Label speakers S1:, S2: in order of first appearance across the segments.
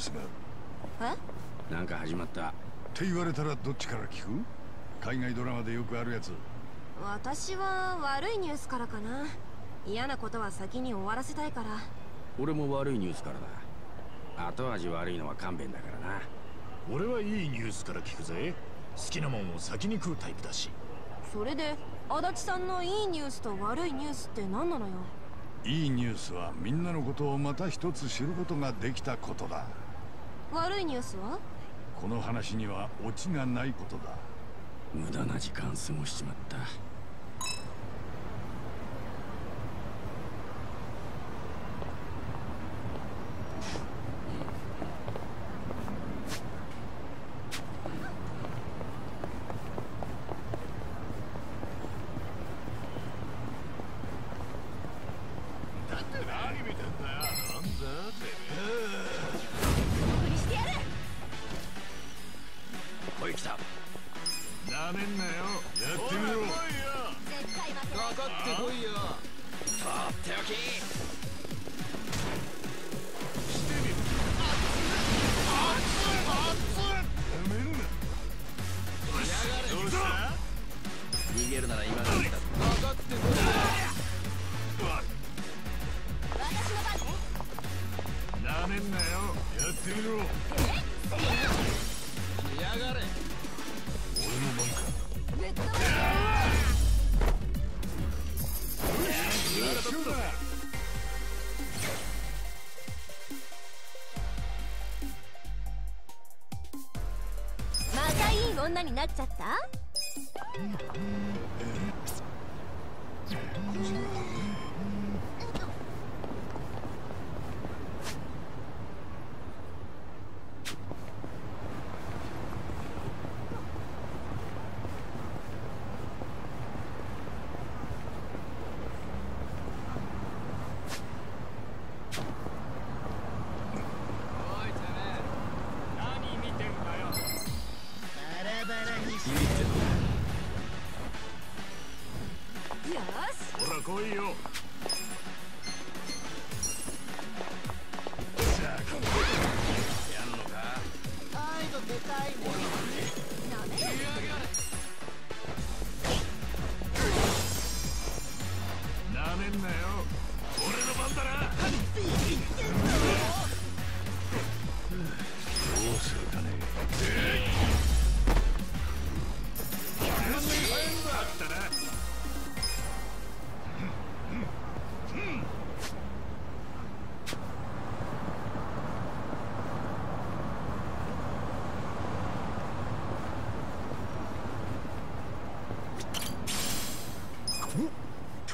S1: 悪いニュースが。
S2: え？なんか始まった。
S1: って言われたらどっちから聞く？海外ドラマでよくあるやつ。
S3: 私は悪いニュースからかな。嫌なことは先に終わらせたいから。
S2: 俺も悪いニュースからだ。後味悪いのは勘弁だからな。
S4: 俺はいいニュースから聞くぜ。好きなもんを先に食うタイプだし。
S3: それで足立さんのいいニュースと悪いニュースって何なのよ？
S1: いいニュースはみんなのことをまた一つ知ることができたことだ
S3: 悪いニュースは？
S1: この話にはオチがないことだ。
S2: 無駄な時間過ごしちまった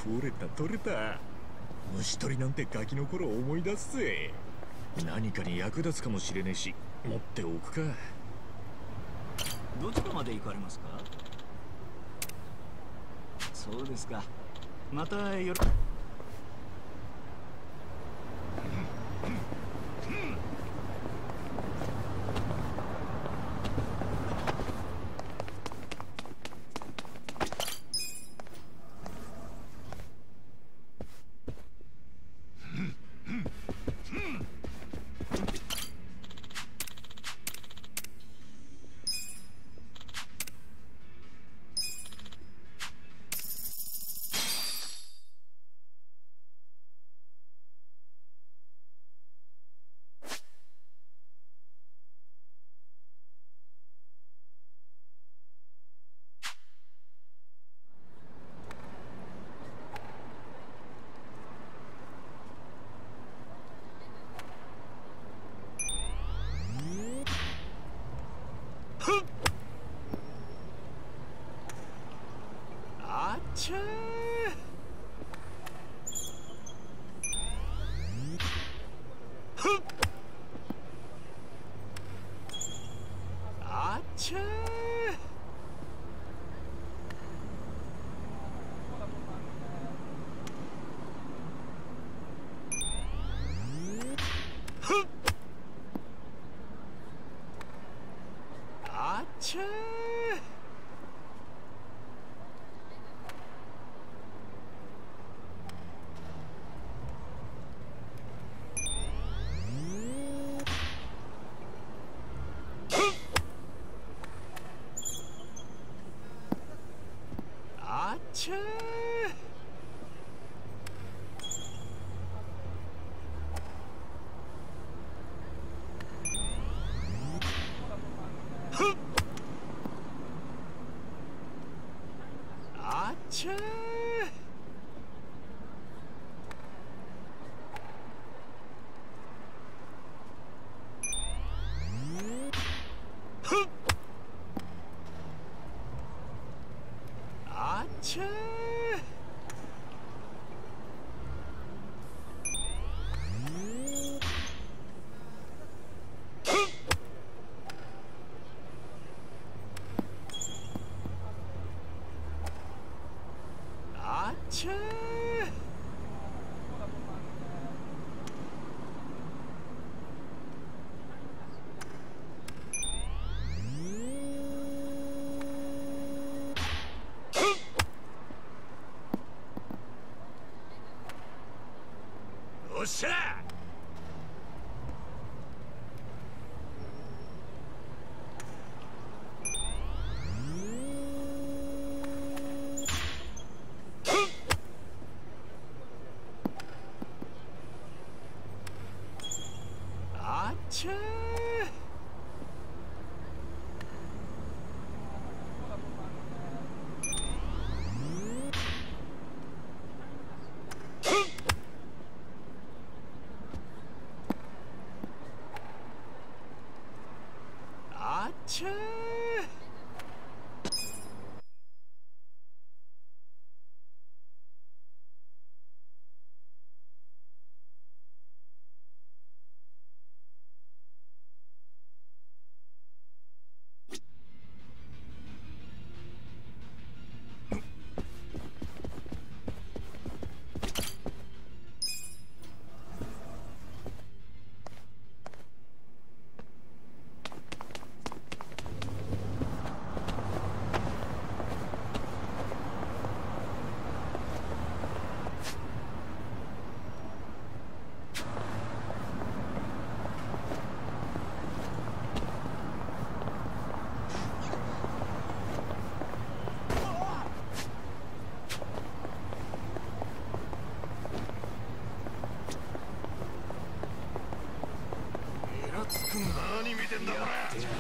S4: 取れた取れた。虫取りなんてガキの頃思い出すぜ。何かに役立つかもしれねえし持っておくか。
S5: どちらまで行かれますか？そうですか。またよろあ
S2: 何見て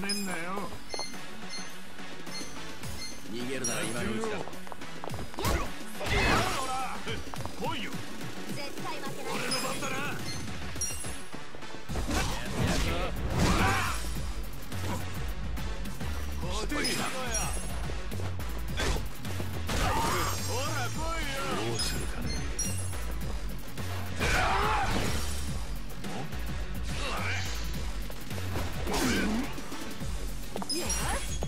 S5: な
S2: めんや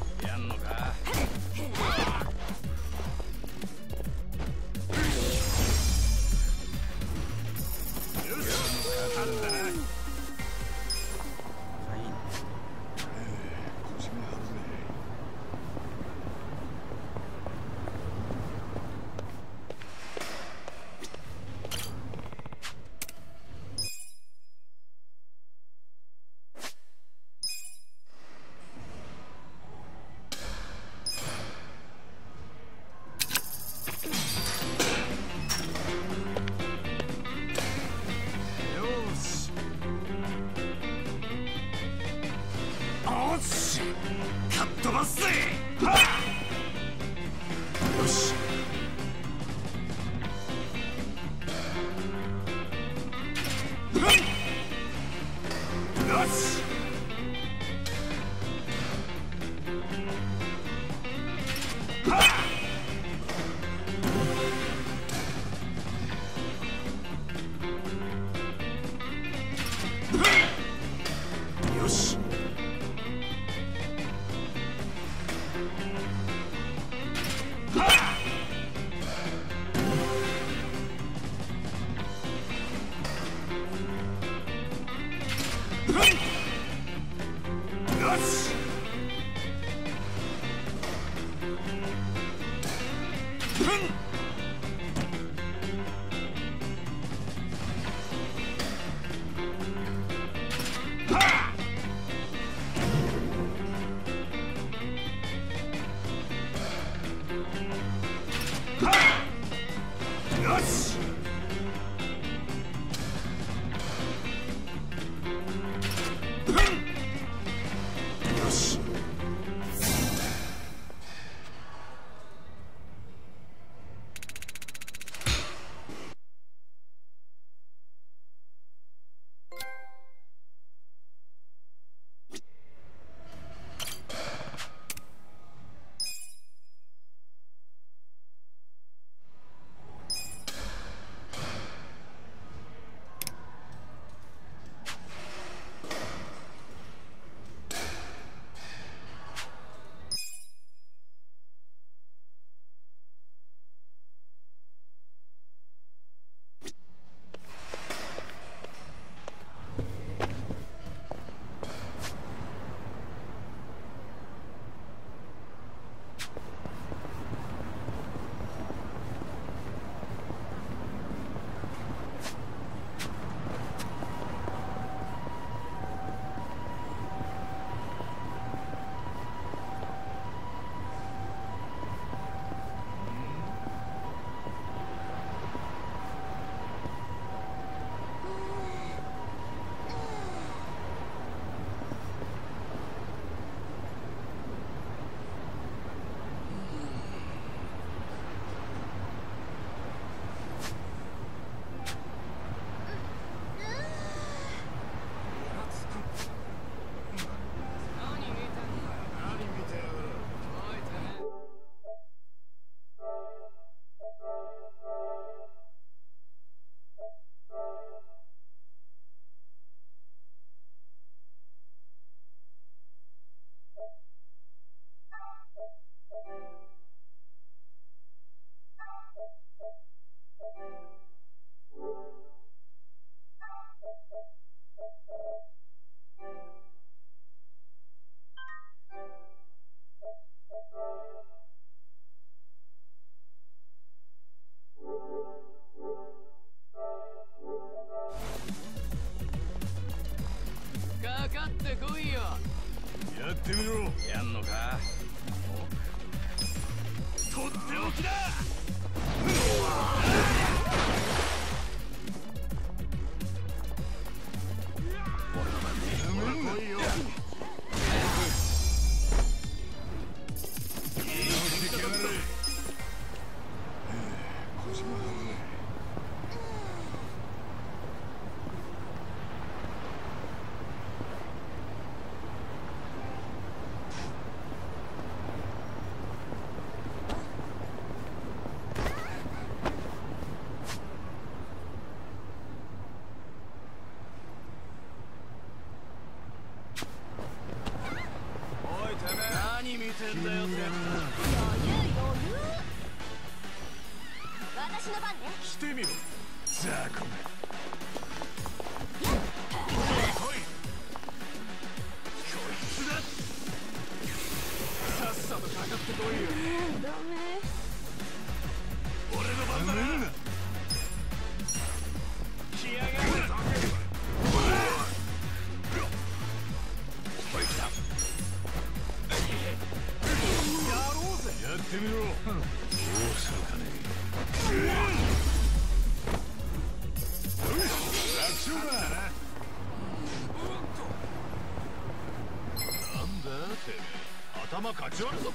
S6: 頭かち割るぞ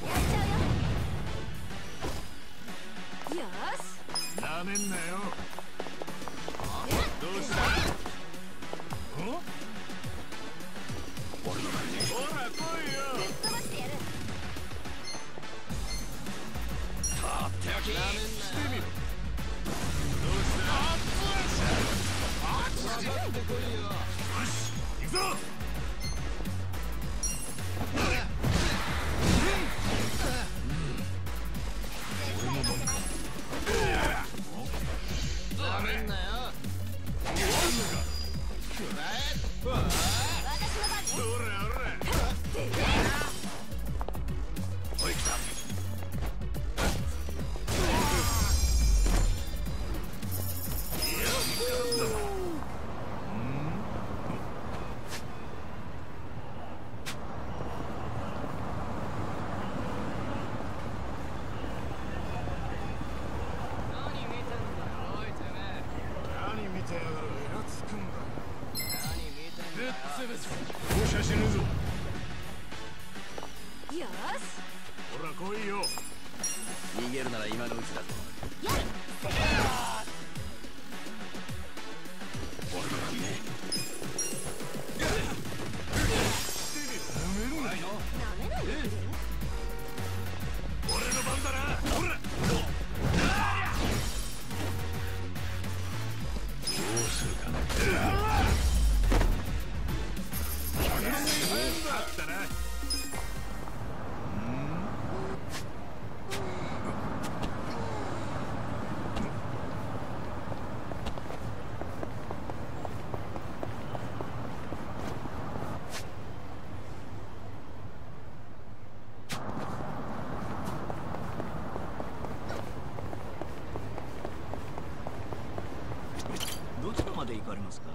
S7: ますか？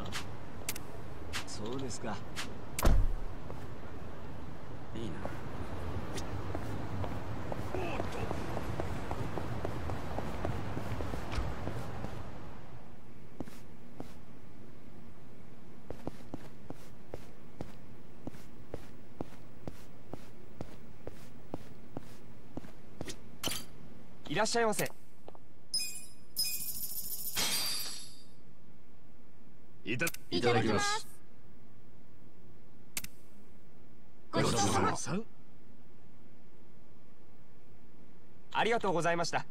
S7: そうですか。
S2: いいな。
S5: いらっしゃいませ。
S6: た
S2: だきます。
S4: ごちそうさま。
S5: ありがとうございました。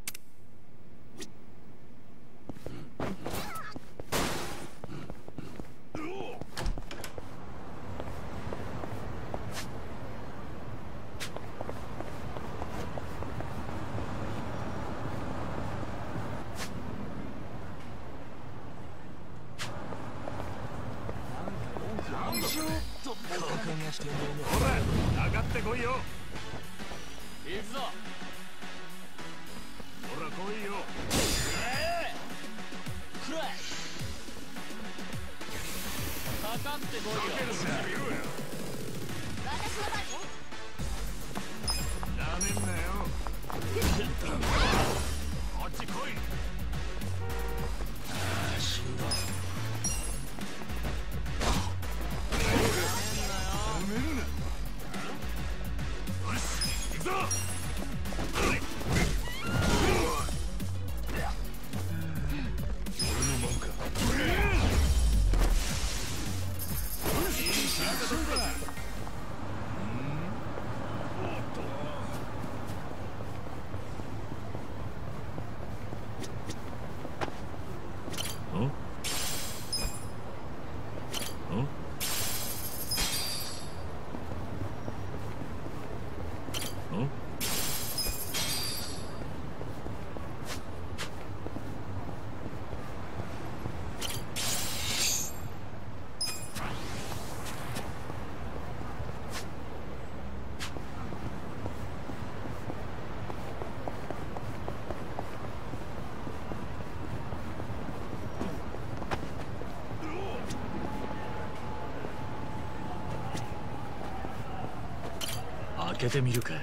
S6: て
S4: みるか。や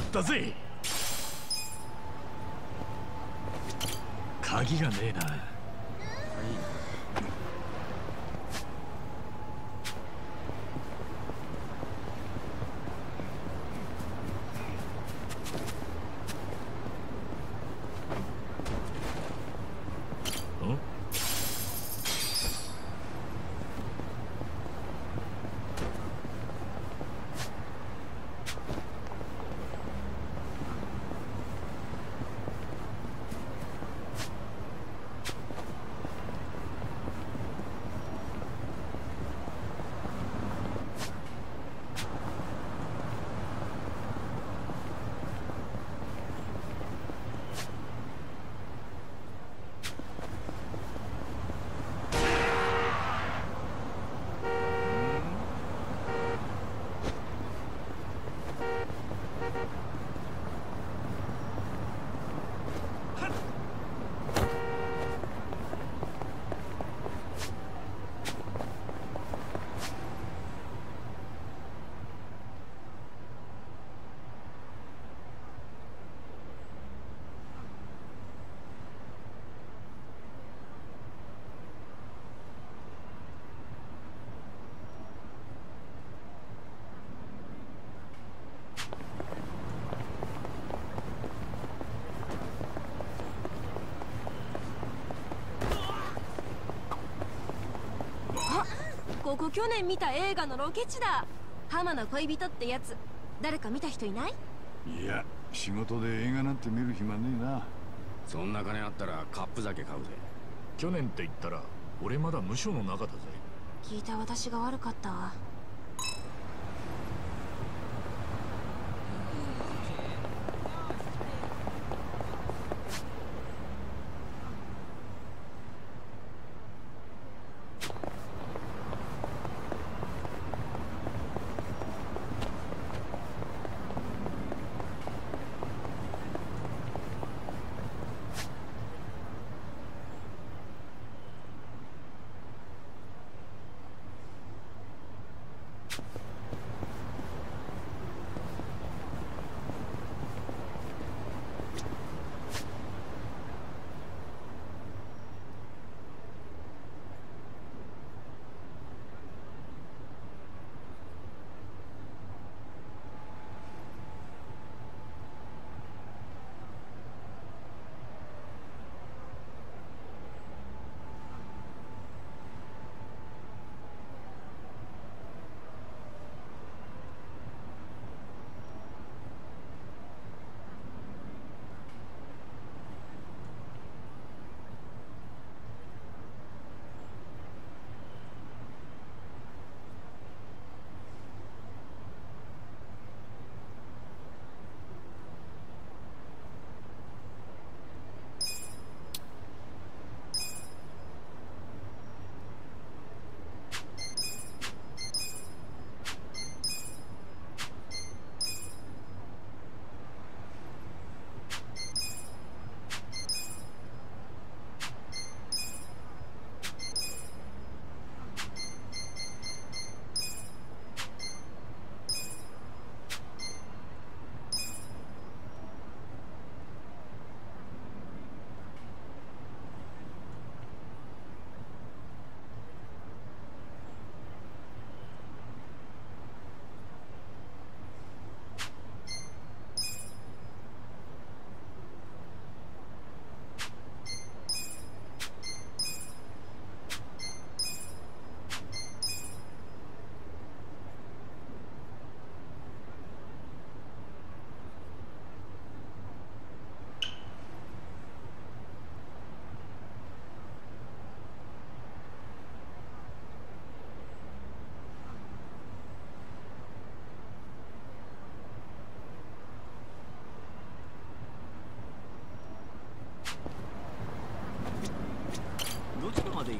S4: ったぜ。鍵がねえなん
S3: ここ去年見た映画のロケ地だ。浜の恋人ってやつ。誰か見た人いない？
S1: いや仕事で映画なんて見る暇ねえな。
S2: そんな金あったらカップ酒買うぜ。
S4: 去年って言ったら俺まだ無所の中だぜ。
S3: 聞いた私が悪かったわ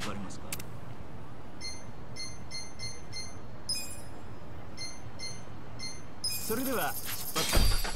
S7: かりますか？それでは出発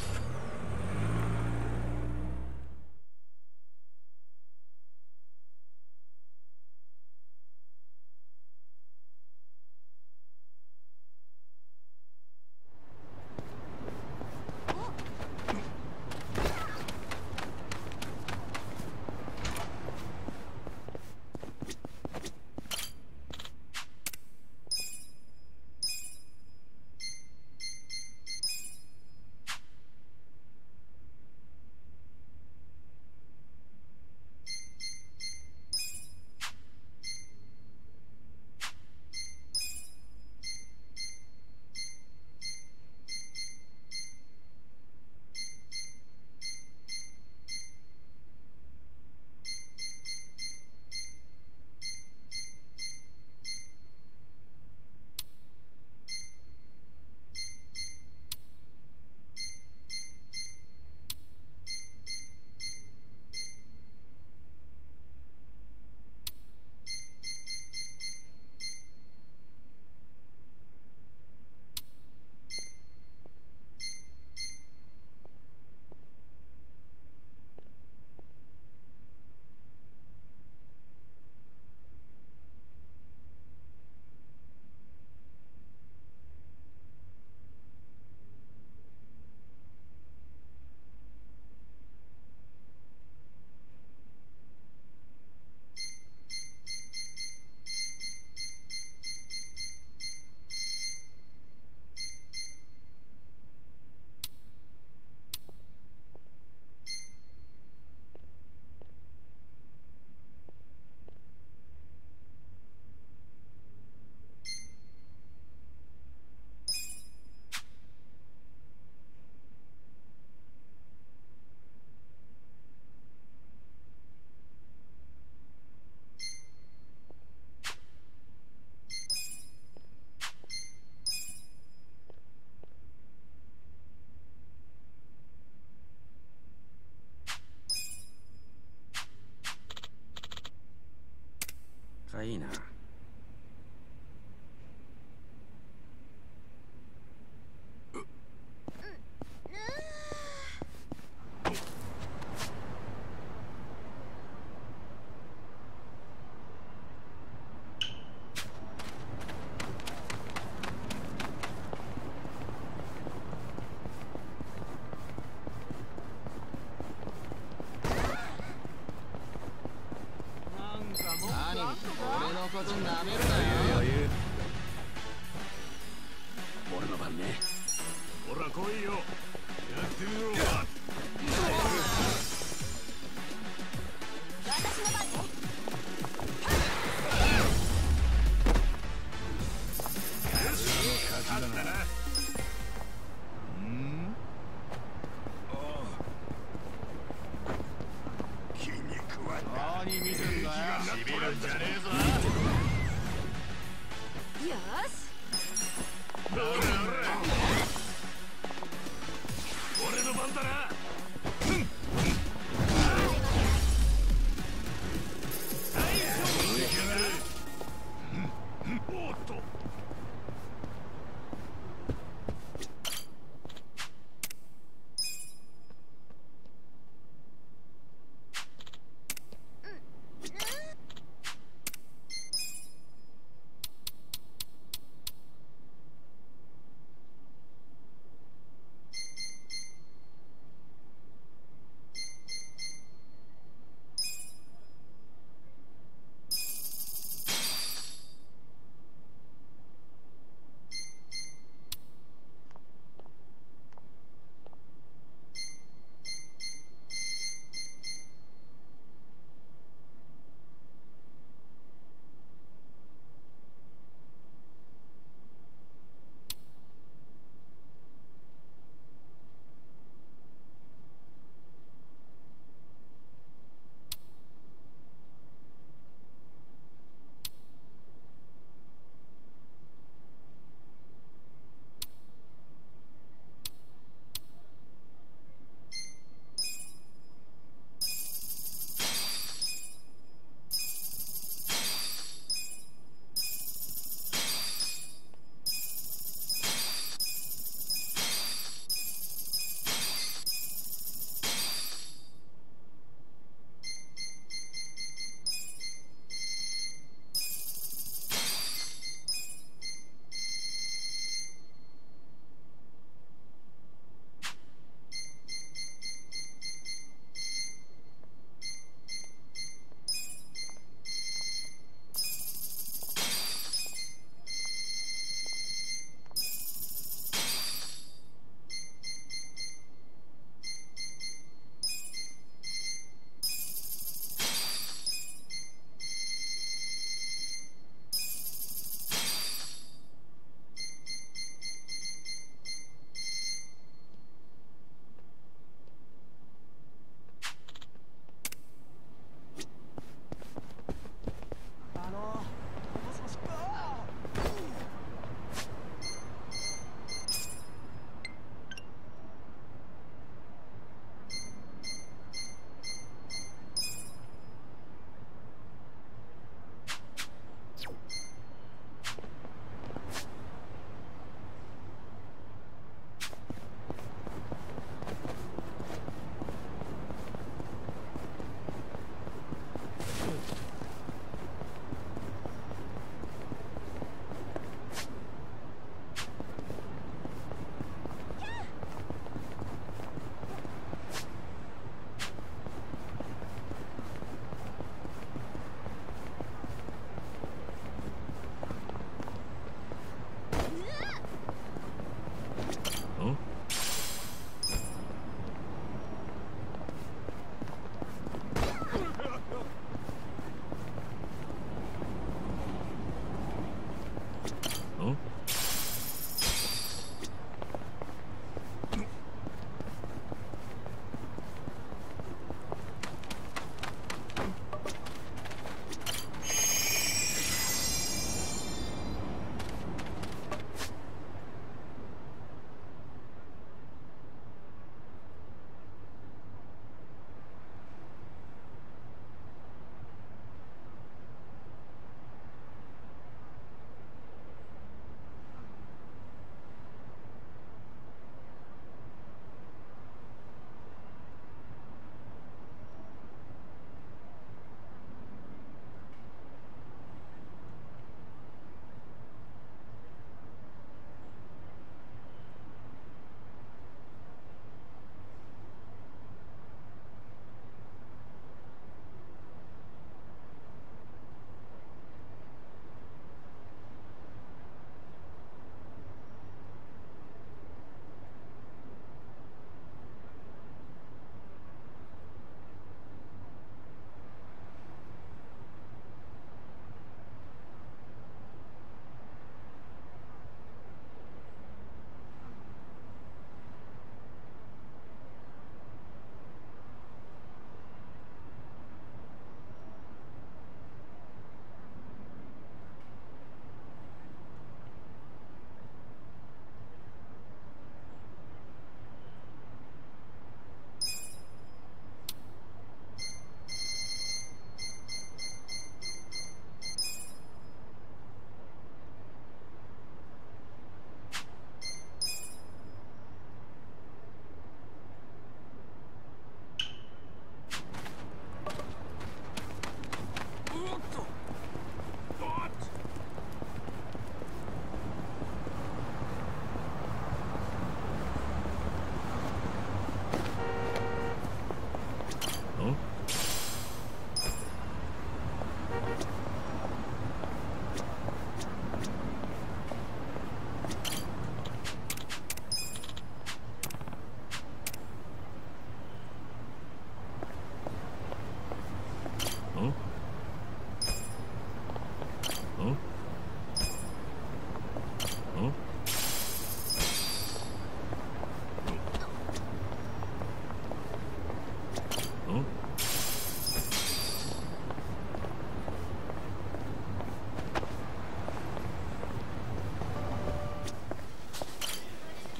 S6: 俺の
S8: ことなめるな
S5: よ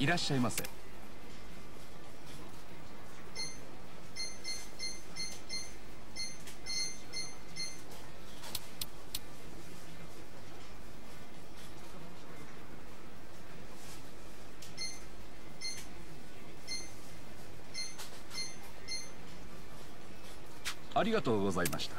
S8: らっ
S9: しゃいませ。ありがとうございました。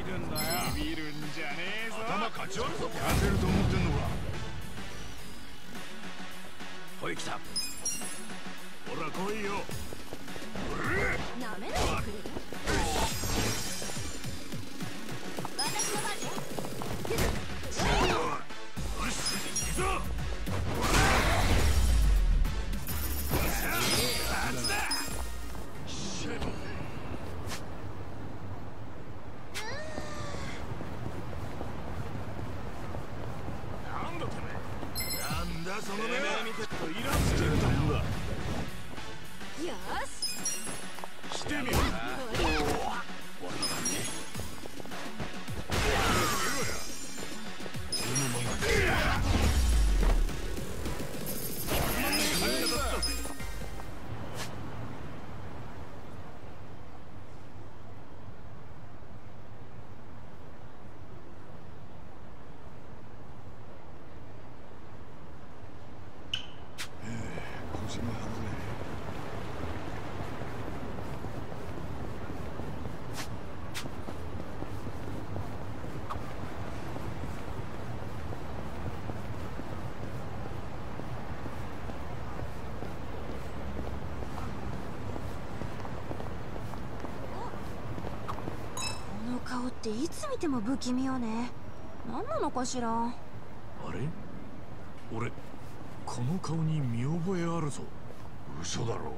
S1: 見るんだよ。見るんじゃねえぞ。頭かち割るぞって
S10: い
S1: つ
S3: 見ても不気味よね。何なのかしら。
S4: あれ？俺この顔に見覚えあるぞ。
S1: 嘘だろ？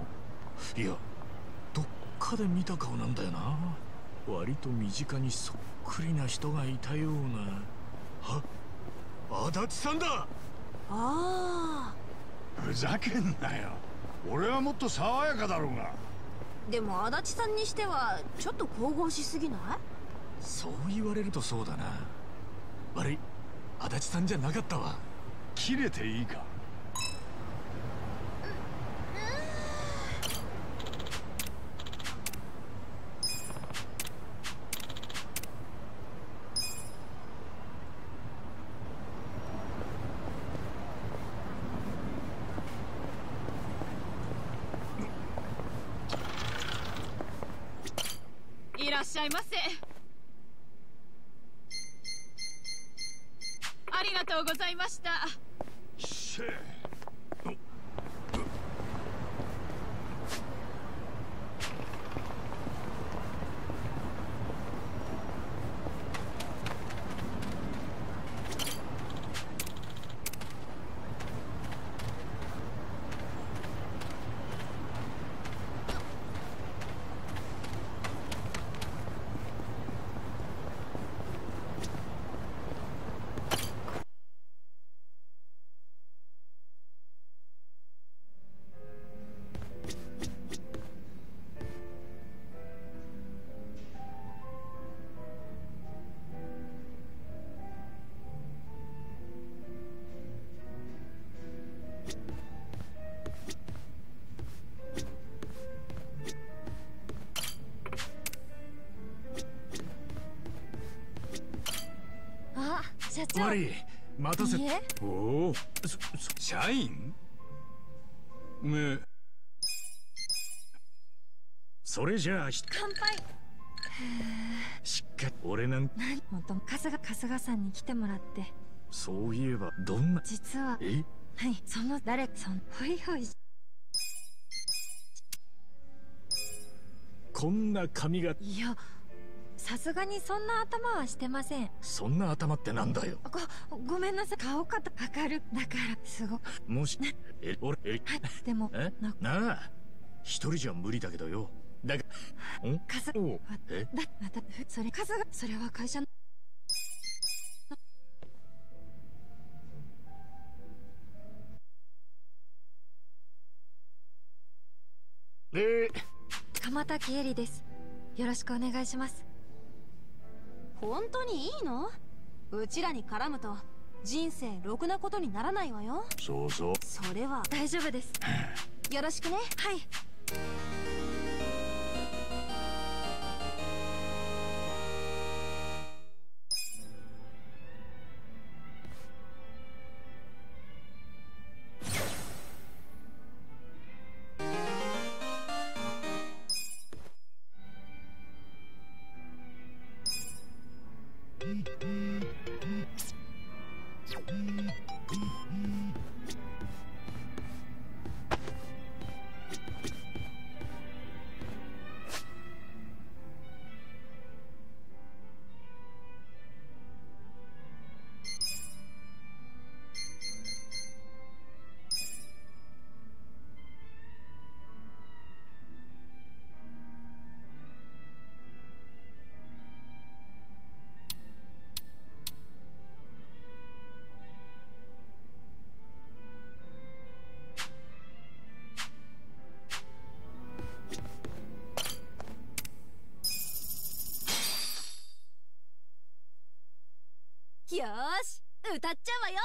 S4: いやどっかで見た顔なんだよな。割と身近にそっくりな人がいたような。あ足立さんだ！
S3: あ
S1: ふざけんなよ。俺はもっと爽やかだろうが。
S3: ーでも足立さんにしてはちょっと神々しすぎない？
S4: そう言われるとそうだな。悪い。足立さんじゃなかったわ。
S1: 切れていいか？
S11: とうご
S4: ざい
S12: ま
S4: した。じゃあひ
S11: 乾杯。
S4: しっかり俺なん
S11: もとも春日春日さんに来てもらって。
S4: そういえばどんな。
S11: 実は。
S4: え？
S11: はいその誰そん。ほいほい。
S4: こんな髪が
S11: いやさすがにそんな頭はしてません。
S4: そんな頭ってなんだよ。
S11: ごごめんなさい。顔かと明るだから。すご。
S4: もしえ俺え
S11: はいでも
S4: え？
S11: な
S4: なあ。一人じゃ無理だけどよだがん？
S11: 春日
S4: おう？え？
S11: だまたそれ春日それは会社の。
S4: え
S11: 鎌田恵里です。よろしくお願いします。本当にいいの？うちらに絡むと人生ろくなことにならないわよ。
S4: そうそう。
S11: それは大丈夫です。よろしくね。はいちゃうわよ。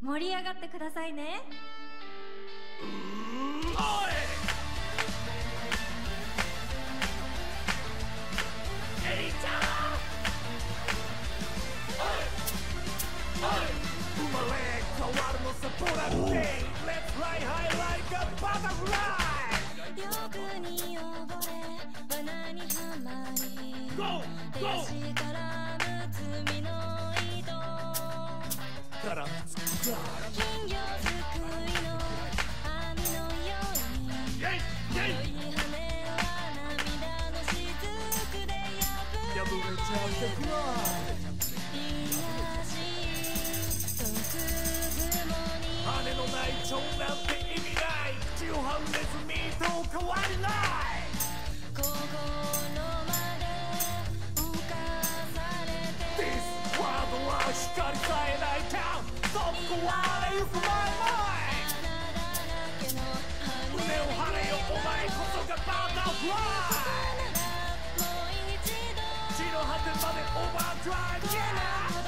S11: 盛り上がってくださいね。欲に溺れ罠にはまり怪しからむ罪の糸金魚すくいの網のように黒い羽は涙の雫で破れちゃってくいやし遠く雲に
S12: 羽のない蝶なんて意味ない口を張るネズミと変わりない
S11: 心まで侵されて
S12: This world は光さえないタウンそこはゆく前前胸を張れよお前こそがバタフライ地の果てまでオーバードライブ Yeah!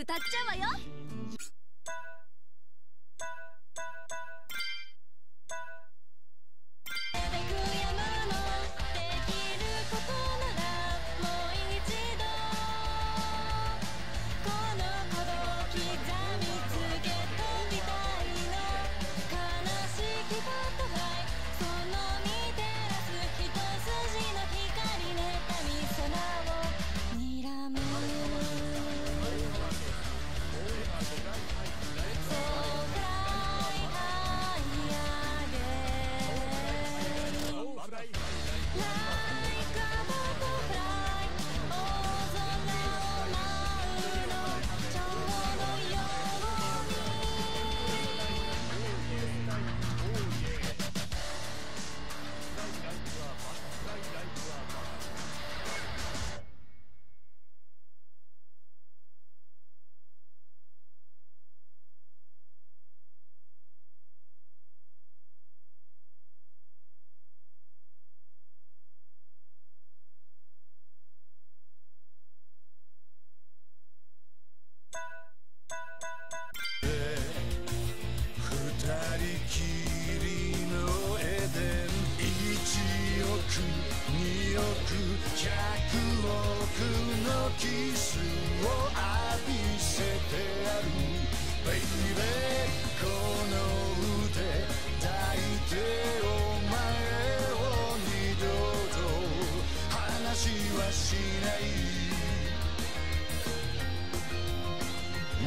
S12: 歌っちゃうわよ。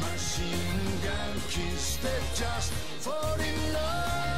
S1: machine gun kiss the just for in love.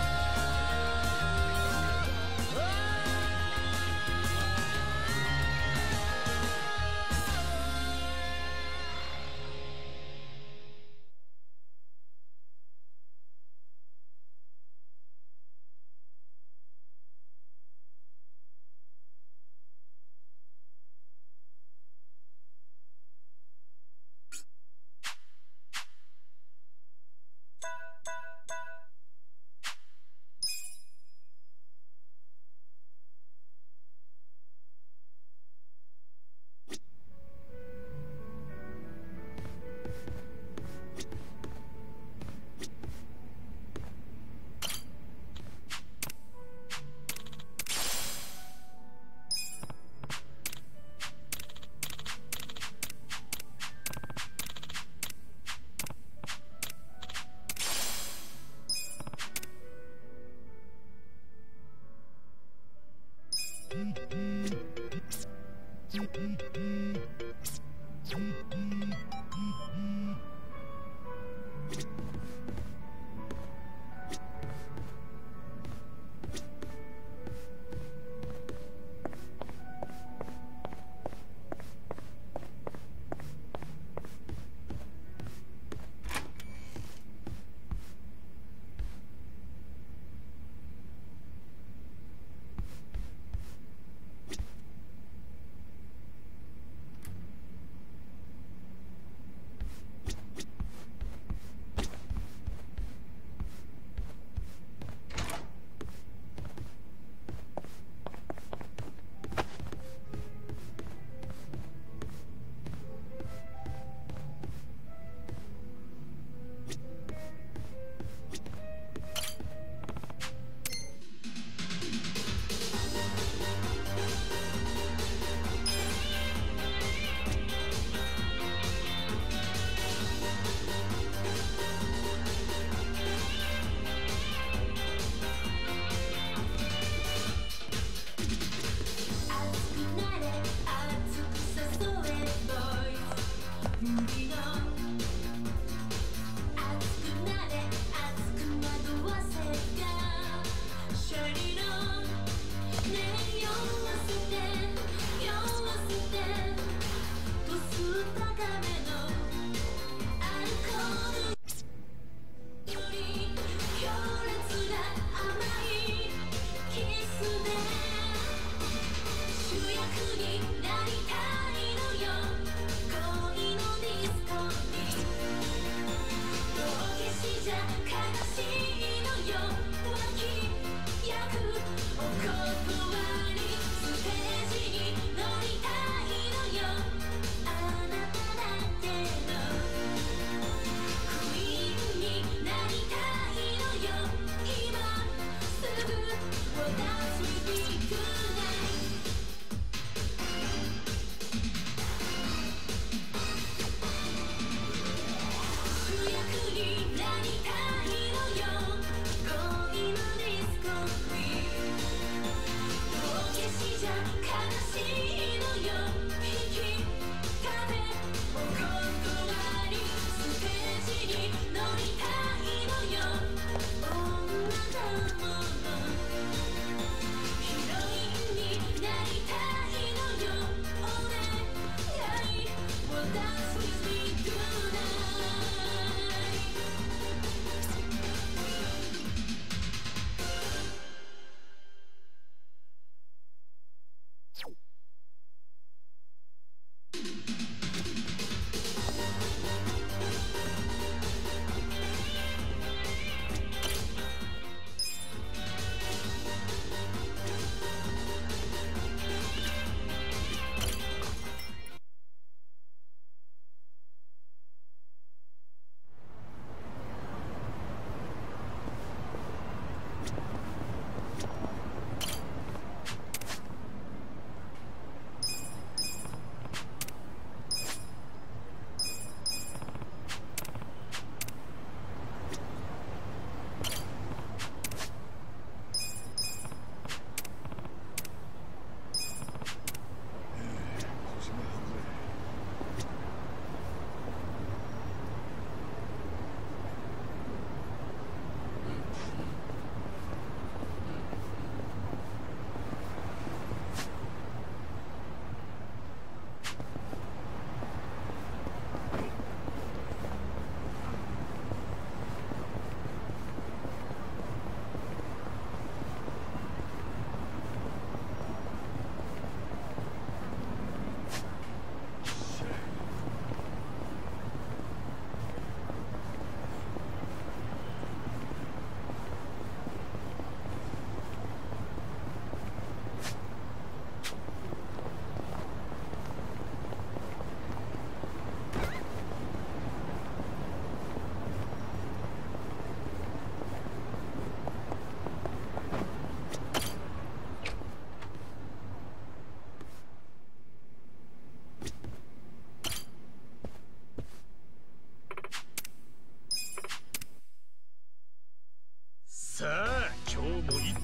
S12: Happy Happy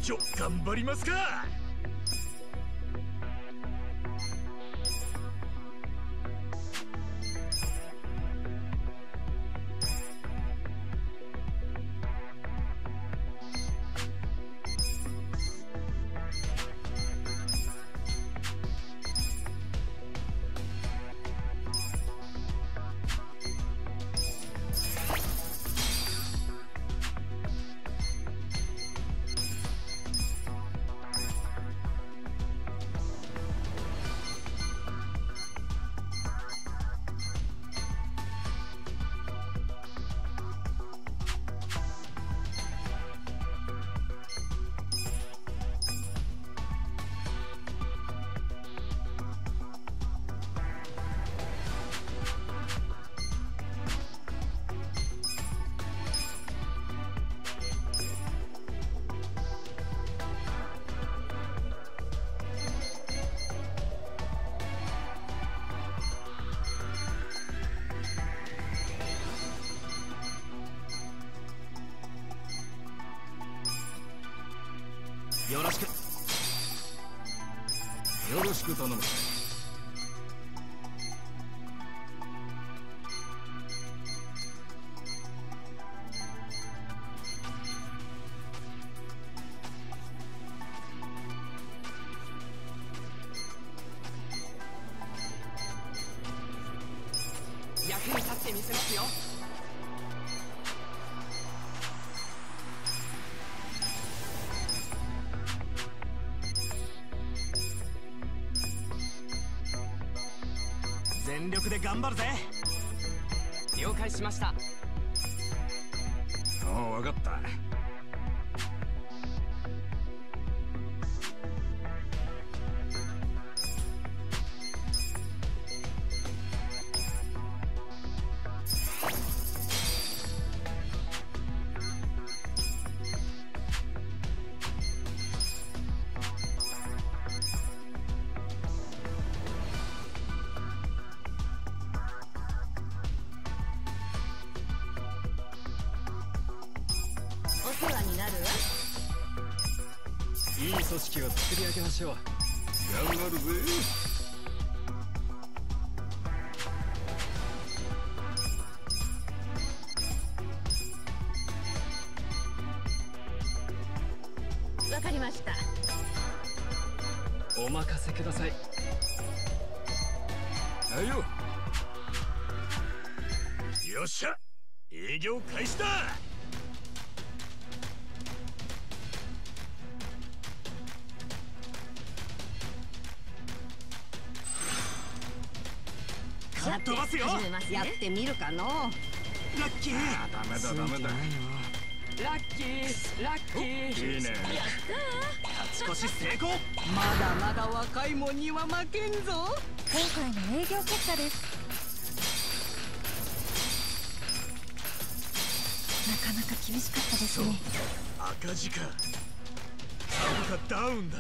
S12: 一丁頑張りますか。
S13: せますよ
S14: 全力で頑張るぜ。
S13: 了解しました。
S15: は
S16: 負けんぞ。
S11: 今回の営業結果です。なかなか厳しかったですね。
S8: 赤字か。株価ダウンだ。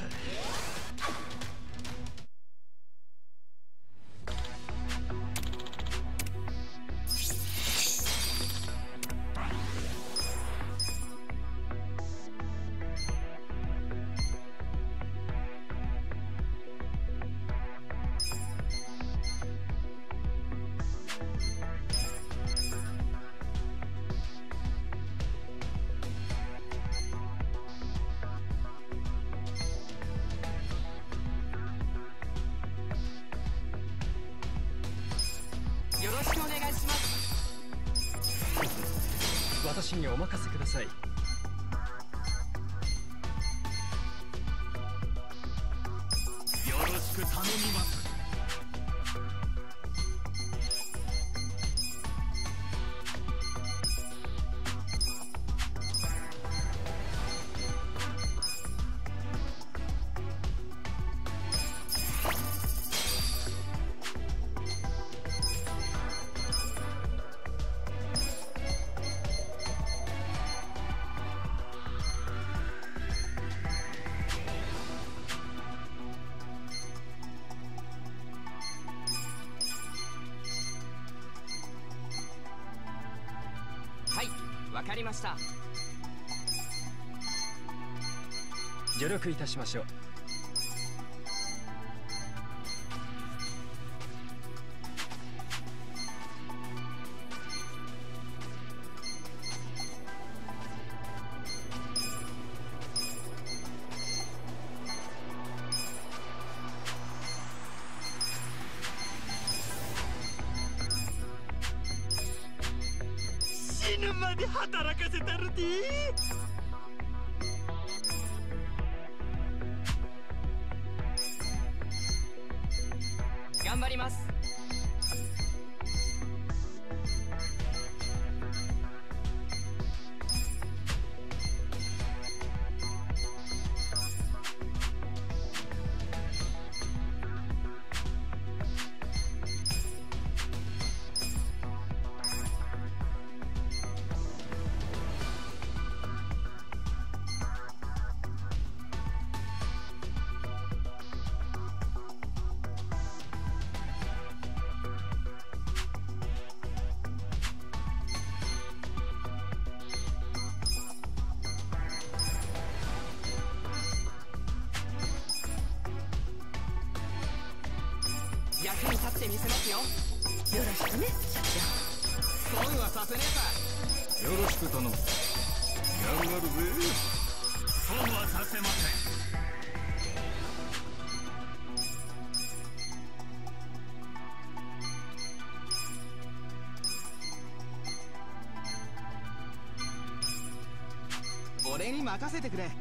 S13: かりました。
S14: 助力いたしましょう。
S8: に働かせたるで
S13: 任せてくれ。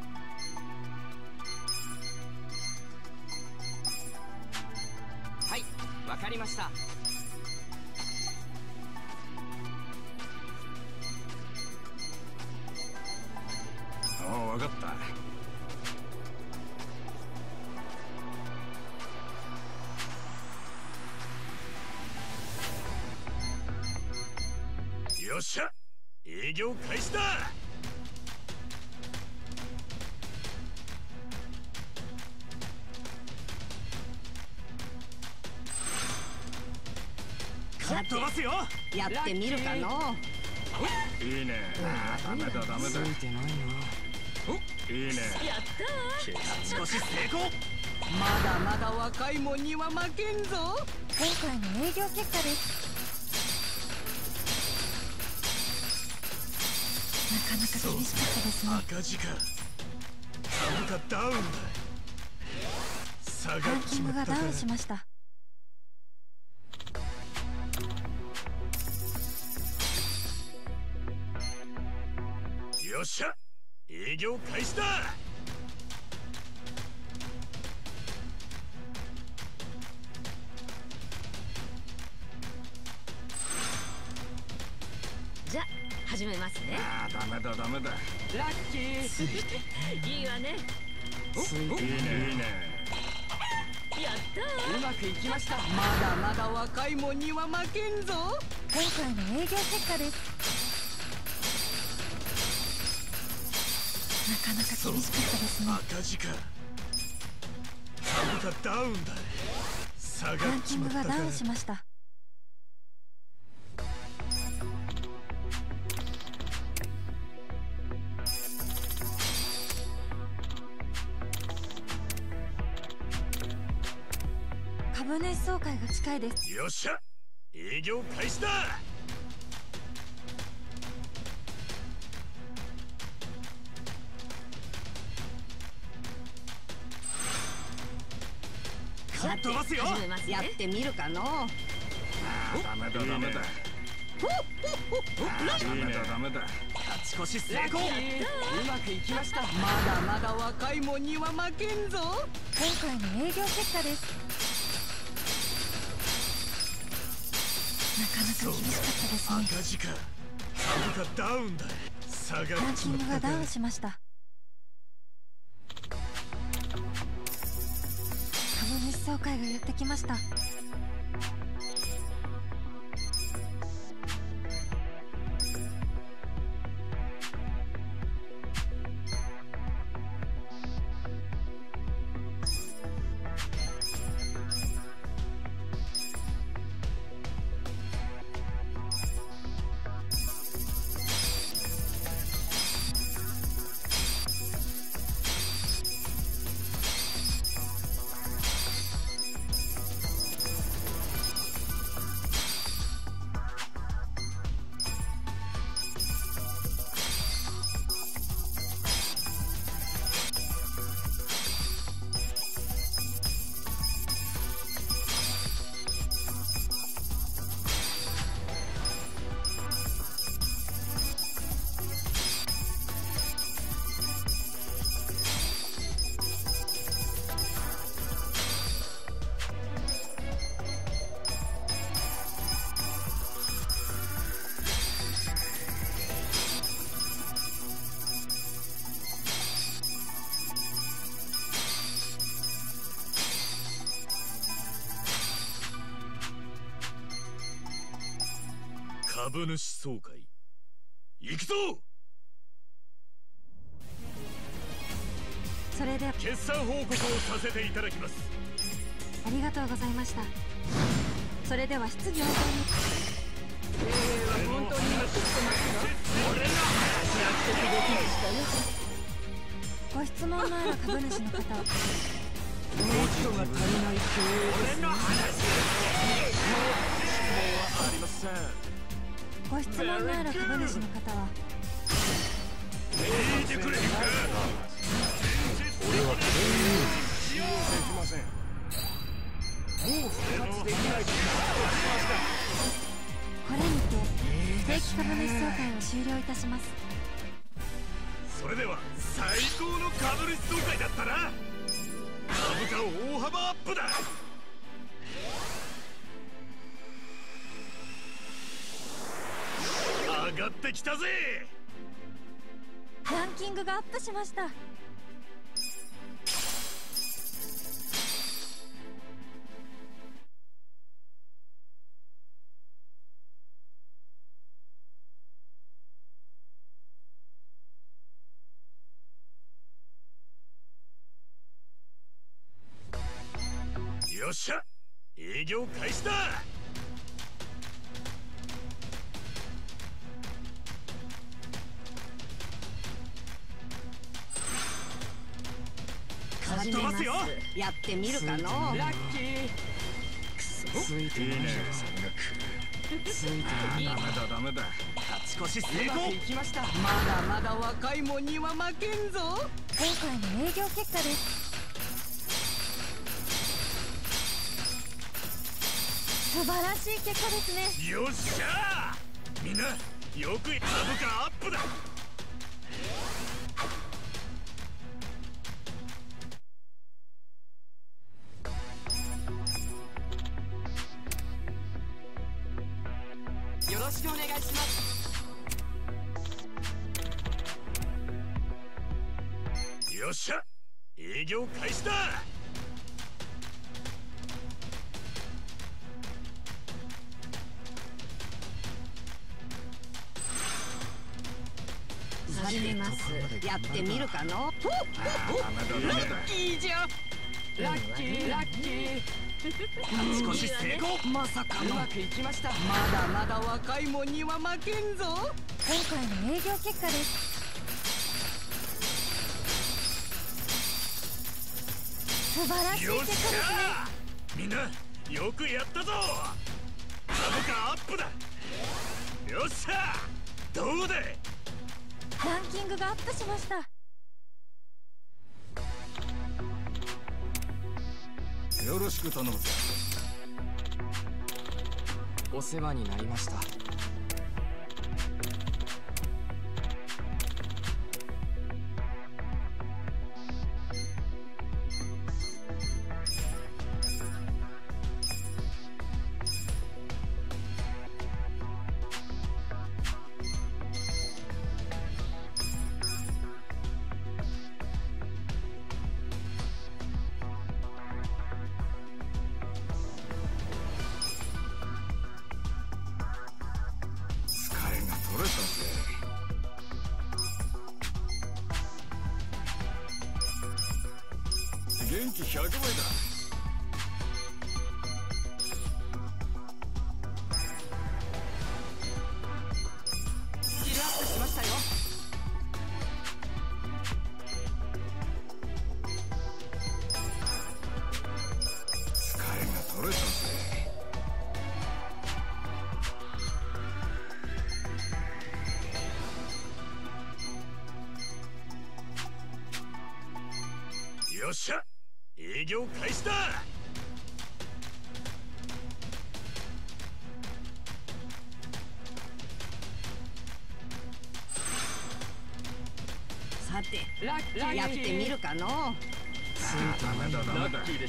S5: 業
S11: 結果です。なかなか厳しかったですね。
S5: 赤字か株価ダウンだ。下がっちまったか
S11: キングがダウンしました
S5: だ
S17: ダメだ。
S8: ラッキー。
S6: いいわね
S8: ついて。
S17: いいね。いいね。
S6: やった
S8: うまくいきました。
S16: まだまだ若いもんには負けんぞ。
S11: 前回の営業結果です。なかなか厳しかったですね。
S5: 赤字か。株価ダウンだ下がっ
S11: ランキン
S5: ちまったか
S11: グがダウンしました総会が近いです。
S5: よっしゃ。営業開始だ。
S6: さて
S5: 飛ばすよ。
S6: 始めますね。
S16: やってみるかの
S17: ダメだダメだダメだダメだ
S5: 勝ち越し成功
S8: ーうまくいきました
S16: まだまだ若いもんには負けんぞ
S11: 前回の営業結果ですかなか厳しかったですね。
S5: 赤字か株価ダウンだ下が
S11: ン
S5: ち
S11: キングがダウンしました株主総会がやってきました
S5: せていただきます。
S11: ありがとうございました。それでは質疑応答に。
S16: 本当に今ちょっと待
S11: ご質問のある株主の方。は
S8: ネットが足りない経営ですね
S17: ありません
S11: ご質問のある株主の方は。
S5: 聞いてくれへんか？
S11: 定期株主総会を終了いたします。
S5: そそれでは最高の株主総会だったな。株価大幅アップだ。上がってきたぜ。
S11: ランキングがアップしました
S16: 若いもんには負けんぞ。
S11: 今回の営業結果です。素晴らしい結果ですね。
S5: よっしゃみんなよく株価アップだ
S16: さかのま
S13: うまくいきました。
S16: だまだ若いもんには負けんぞ。
S11: 今回の営業結果です。素晴らしい
S5: よっし
S11: 結果ですね。
S5: ゃみんなよくやったぞ。株価アップだ。よっしゃどうだ
S11: ランキングがアップしました。
S14: よろしく頼むぜ
S13: お世話になりました。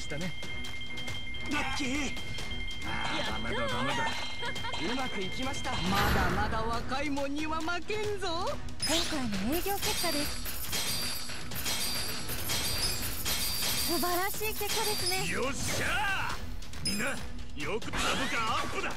S13: したね。
S5: ラッキー。ダメだダメだ。
S13: うまくいきました。
S16: まだまだ若いもんには負けんぞ。
S11: 今回の営業結果です。素晴らしい結果ですね。
S5: よっしゃみんなよく株価アップだ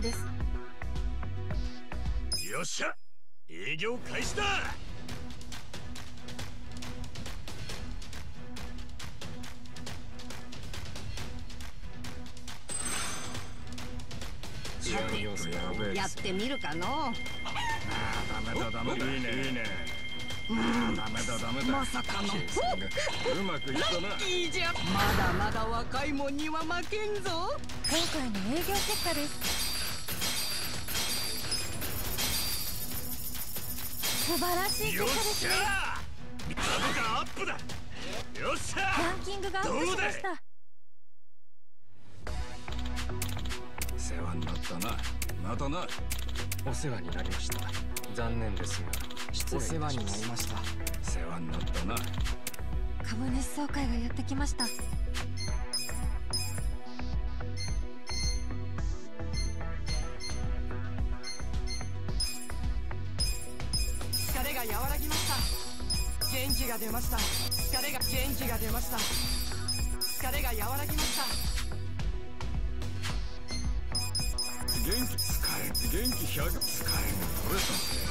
S11: です。
S5: よっしゃ。営業開始だ。
S14: や
S16: ってみるかの。
S5: ダ
S13: ダメだダメだ。いいねいいね。ダメだダメだ
S8: まさかの。
S13: うまくいったない
S8: いじゃ。んまだまだ若いもんには負けんぞ。
S11: 今回の営業結果です素晴らしい結果ですね。
S5: 株価アップだよっしゃ
S11: ランキングがアップしました。
S13: 世話になったなまたな
S14: お世話になりました。残念ですが失礼
S18: お世話になりました。
S13: 世話になったな
S11: 株主総会がやってきました
S8: 出ました。疲れが元気が出ました。疲れが和らぎました。
S13: 元気疲れ元気100疲れが取れたぜ
S6: 勉強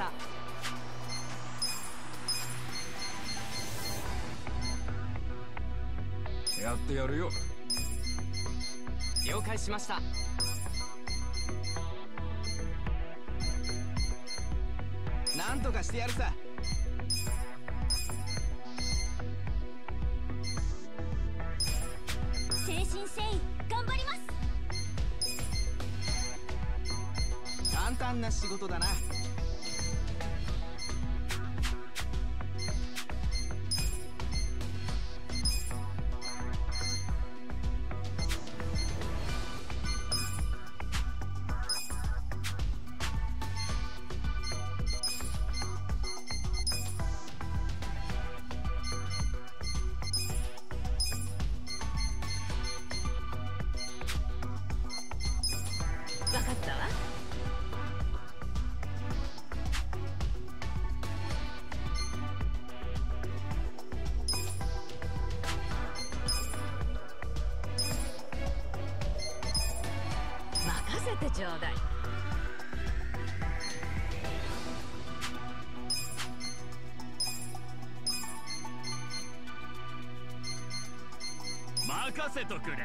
S6: した。
S13: やってやるよ。
S8: 了解しました
S6: 任せ
S5: とくれ。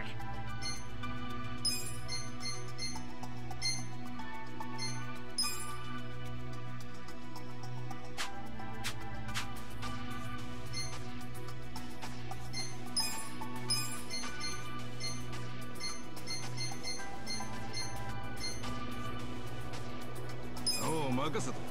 S13: 任せと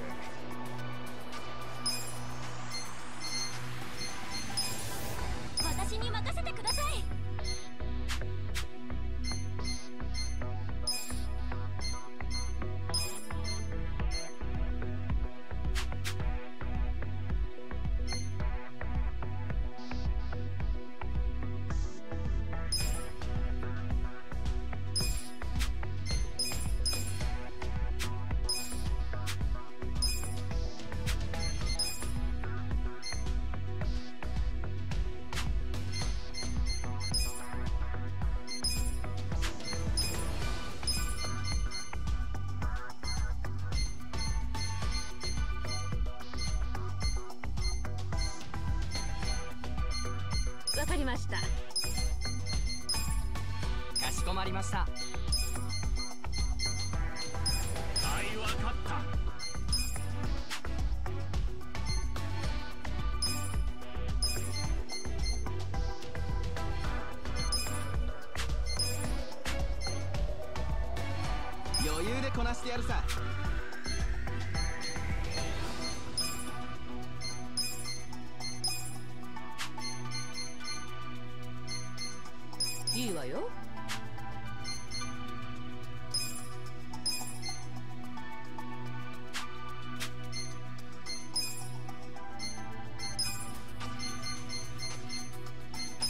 S11: い
S5: いわ
S13: よ。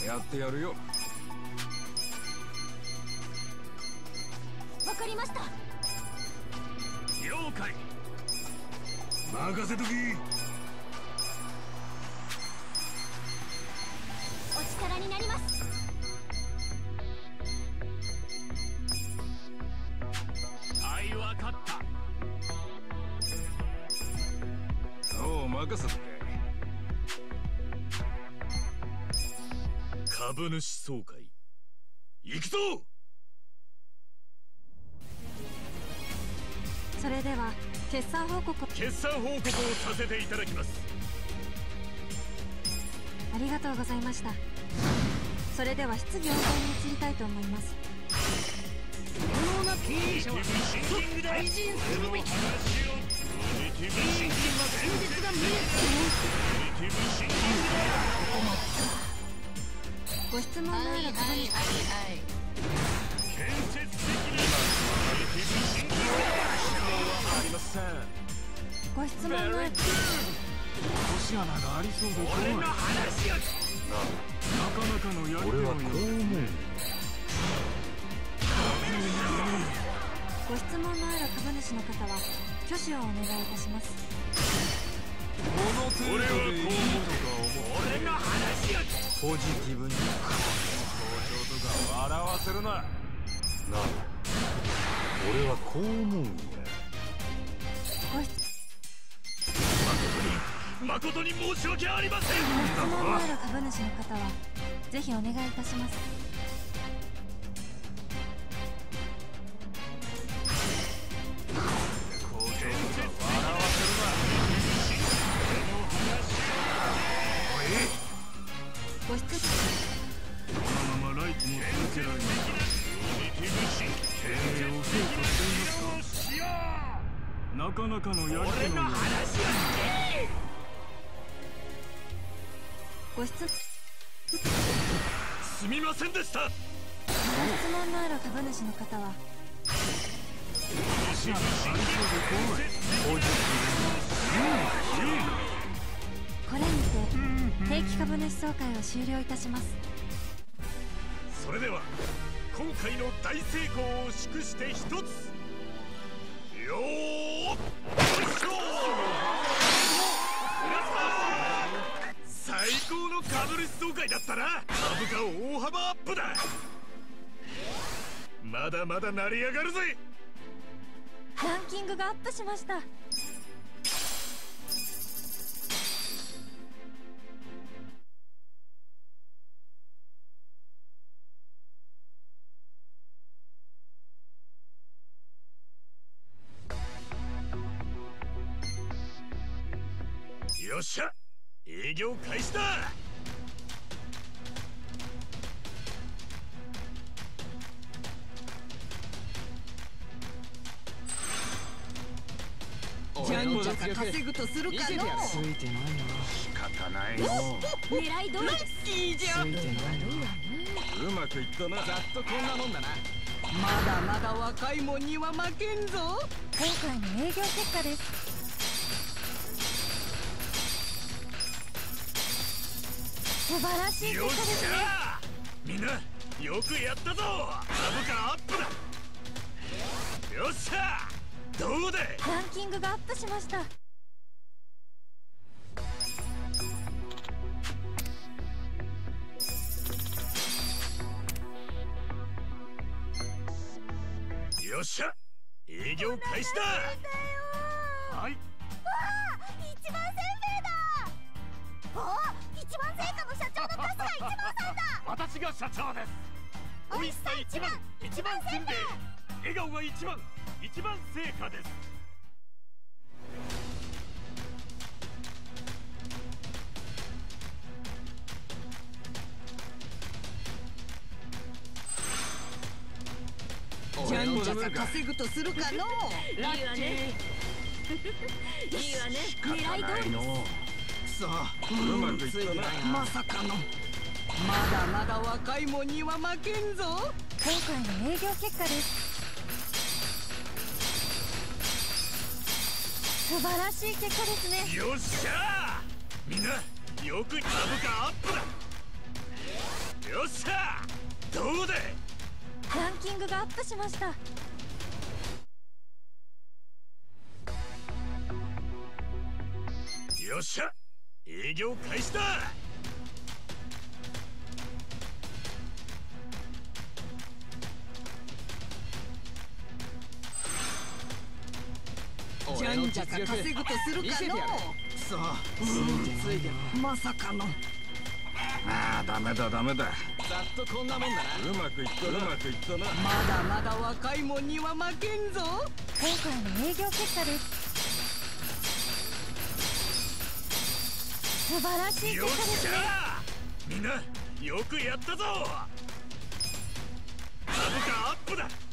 S19: やってやるよ。
S11: 決算報告
S5: をさせていただきます。
S11: ありがとうございました。それでは質疑応答に移りたいと思います。
S16: 無能な経営者は
S5: シンキングだ
S16: 退陣す。るべき
S5: ポジティブシンキング
S16: 現実が見え
S5: ポジティブシンキン
S11: ご質問のある株主
S5: グ建設的なポジティブシンキング
S19: ありません
S11: ご質問のある
S19: 落とし穴がありそうで怖い
S5: 俺の話を
S19: なかなかのやり手のよう。
S11: ご質問のある株主の方は挙手をお願いいたします。
S19: この程度でいいものか
S5: 俺の話を
S19: ポジティブに登場とか笑わせるななあ俺はこう思う。ん
S5: 誠に申し訳ありません。
S11: ご質問のある株主の方はぜひお願いいたしますご質
S5: このままライトも続けられな
S19: を強化していますかなかなかのやり手のよう
S11: ご質
S5: すみませんでした。
S11: ご質問のある株主の方は。これにて定期株主総会を終了いたします。
S5: それでは今回の大成功を祝して一つ。よーっ。しょ最高の株主総会だったな。株価大幅アップだ。まだまだ成り上がるぜ。
S11: ランキングがアップしました。
S5: 営業開始だ。
S16: じゃんじゃか稼ぐとするかの。
S14: ついてないな
S19: 仕方ない。の
S6: 狙い通り。
S16: いいじゃん。
S14: ついてないな
S19: うまくいったな
S16: ざっとこんなもんだな。まだまだ若いもんには負けんぞ。
S11: 今回の営業結果です素晴らしい
S5: よっしゃみんなよくやったぞ株価アップだよっしゃどうだ
S11: ランキングがアップしました
S5: よっしゃ営業開始だはい
S6: 一番せんべいだあ一番製菓の社長の春日一番さんだ。
S5: 私が社長です。美味しさ一番一番せんべい笑顔が一番一番成果です。
S16: じゃんじゃか稼ぐとするかの
S6: ラッキー。いいわね。いいわね。
S5: 狙い通り
S16: さあ
S5: う。まくいったな。
S16: まさかの。まだまだ若いもんには負けんぞ。
S11: 今回の営業結果です。素晴らしい結果ですね。
S5: よっしゃー。みんなよく株価アップだ。よっしゃー。どうだ
S11: ランキングがアップしました。
S5: よっしゃ営業開始だ。
S16: じゃんじゃか稼ぐとするかの。さあついてまさかの。
S13: ああダメだダメだ。
S14: ざっとこんなもんだな。
S13: うまくいったなうまくいったな。
S16: まだまだ若いもんには負けんぞ。
S11: 今回の営業結果です素晴らしい結果ですね。
S5: ゃみんなよくやったぞ。株価アップだ。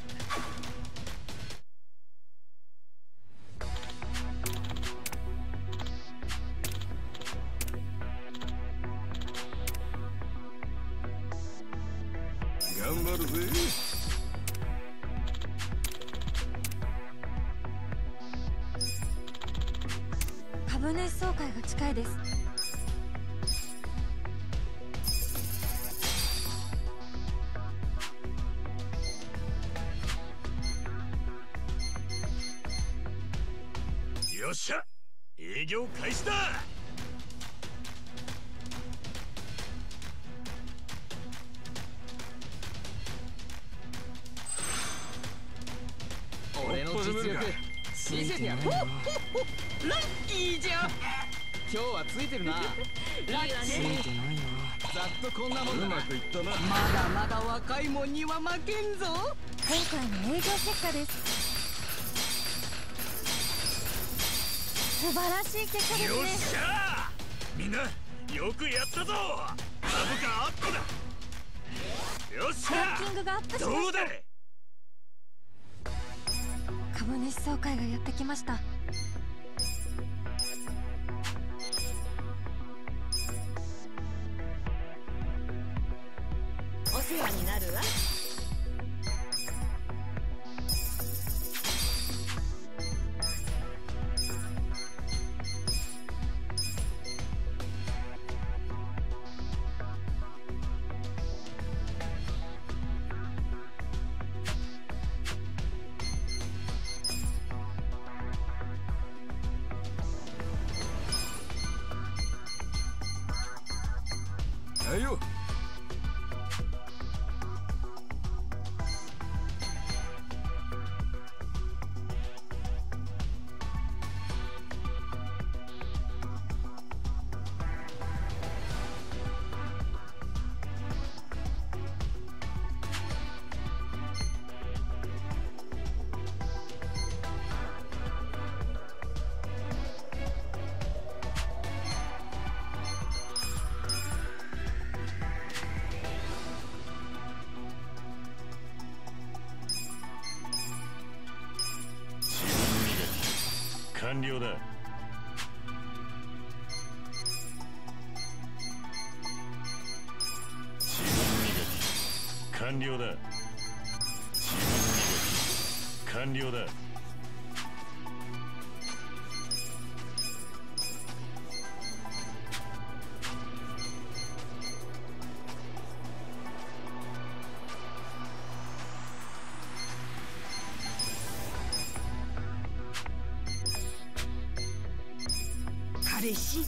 S16: 彼氏。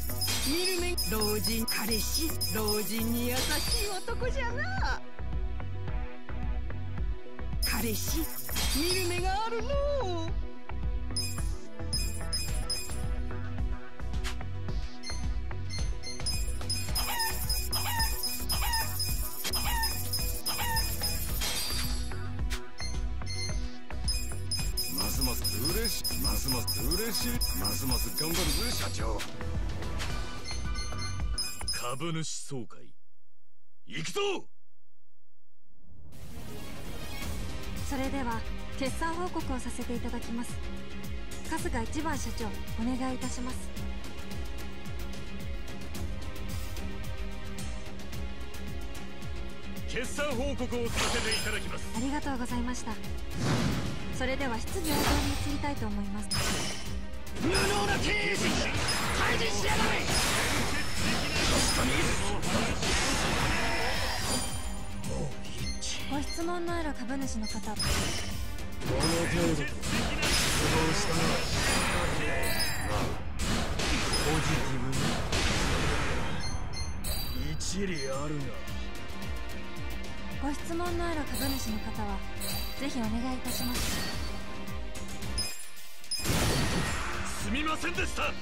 S16: 見る目。老人。彼氏。老人に優しい男じゃな。彼氏。
S5: 行くぞ！
S11: それでは決算報告をさせていただきます。春日一番社長お願いいたします。
S5: 決算報告をさせていただきます。
S11: ありがとうございました。それでは質疑応答に移りたいと思います。
S5: 無能な経営陣だ退治しやがれ
S11: 質問のある株主の方。
S5: この程度失望したなポジティブに一理あるが
S11: ご質問のある株主の方はぜひお願いいたします。
S5: すみませんでした。もう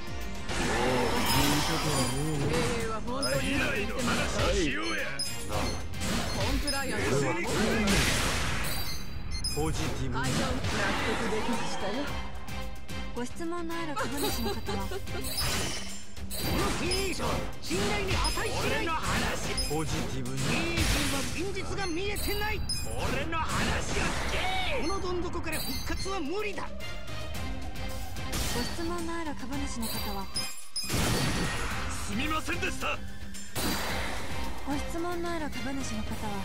S16: 経営は本当にうまくいってます
S5: 話をしようや
S16: コンプライアンスは
S5: ポジティブ
S16: 納得できましたよ
S11: ご質問のある株主の方は
S20: この経営者は信頼に値しない
S5: 俺の話ポジティブに
S20: 経営陣は現実が見えてない
S5: 俺の話を聞け
S20: このどん底から復活は。無理だ
S11: ご質問のある株主の方は。
S5: すみませんでした
S11: ご質問のある株主の方は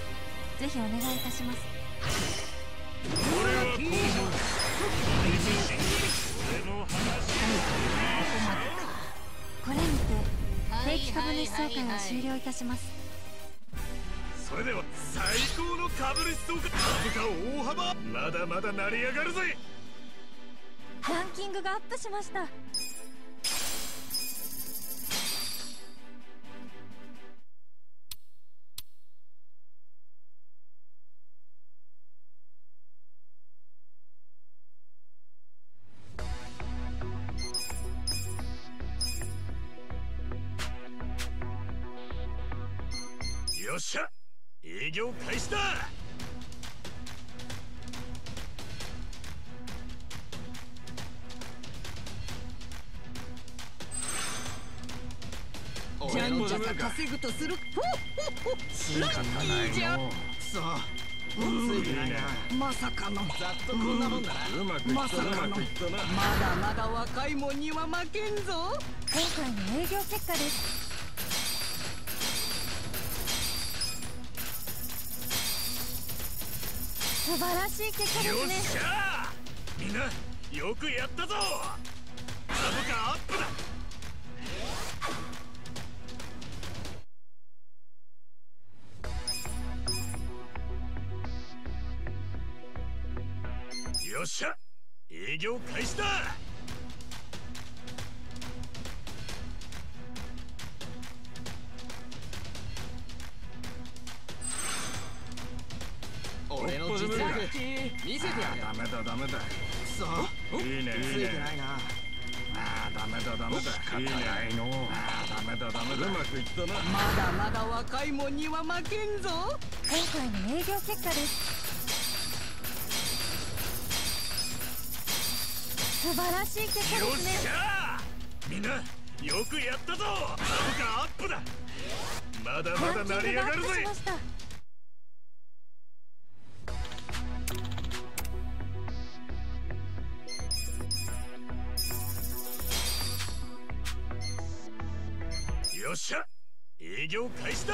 S11: ぜひお願いいたします。
S5: 俺はこ
S11: これにて定期株主総会を終了いたします。
S5: それでは最高の株主総会株価大幅。まだまだ成り上がるぜ。
S11: ランキングがアップしました
S5: っしゃ。営業開始だ。
S16: じゃんじゃか稼ぐとする。ラッキーじゃまさかのざっとこん。なもんだな
S5: ま
S16: さかの。まだまだ若いもんには負けんぞ。
S11: 今回の営業結果です素晴らしい結果ですね。
S5: よっしゃみんなよくやったぞ。株価アップだ。よっしゃ。営業開始だ。
S16: 俺の実力見せてやる
S13: ダメだダメだ。
S20: さあ
S5: いいね
S16: ついてないな
S13: あダメだダメだ
S5: いいね
S13: いのあダメだダメだうまくいったな
S16: まだまだ若いもんには負けんぞ。
S11: 今回の営業結果です。素晴らしい結果ですね
S5: しゃみんなよくやったぞ。株価アップだ。まだまだ成り
S11: グがアップ
S5: 上がるぜ営業開始だ。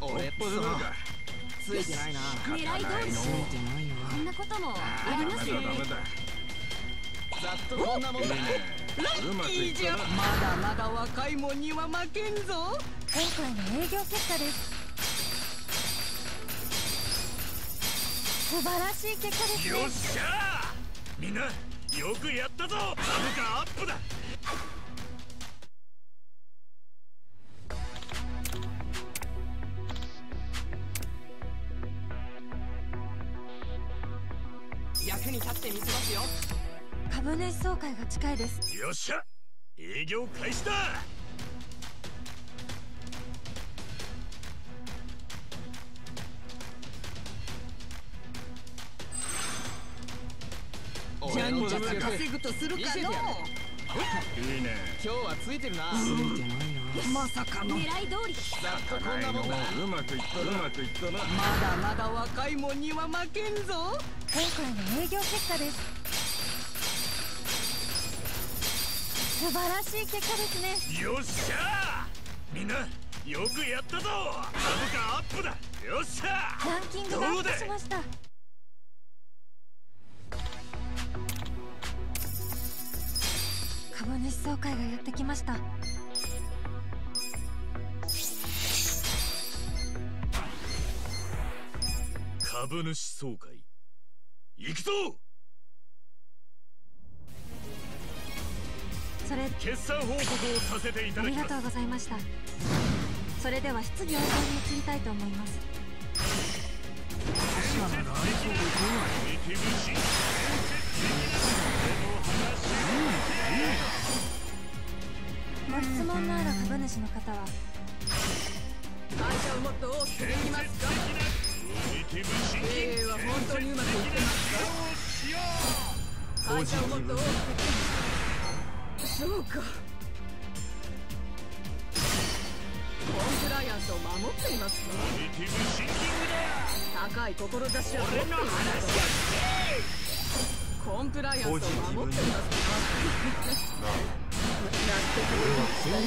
S16: 俺
S13: っぽずるか
S16: ついてないな。
S13: 狙い通り。
S16: ついてないわ。
S6: こんなこともありますね。
S13: ダメだダメだ。
S16: ざっとこんなもんだ。
S13: いいね
S16: ラッキーじゃまだまだ若いもんには負けんぞ。
S11: 今回の営業結果です素晴らしい結果ですね。
S5: よっしゃみんなよくやったぞ。株価アップだ。
S16: 役に立ってみせますよ。
S11: 株主総会が近いです。
S5: よっしゃ。営業開始だ
S16: じゃんじゃか稼ぐとする。かの
S5: いいね。
S8: 今日はついてるな。
S20: ついてないな。
S16: まさかの。
S6: 狙い通り
S8: ざっとこんなもんだ。
S5: うまくいったなうまくいったな。
S16: まだまだ若いもんには負けんぞ。
S11: 今回の営業結果です。素晴らしい結果ですね。
S5: よっしゃみんなよくやったぞ。株価アップだ。よっしゃ
S11: ランキングがアップしました総会がやってきました。
S5: 株主総会。行くぞ！
S11: それ
S5: 決算報告をさせていた
S11: あ
S5: だきます。
S11: りがとうございました。それでは質疑応答に移りたいと思いますご質問のある株主の方は。
S16: 会社をもっと大きくできますか経営は本当にうまくいってますか会社をもっと大きくできますそうか。コンプライアンスを守っていますか高い志を持っていますコンプライアンスを守ってますか納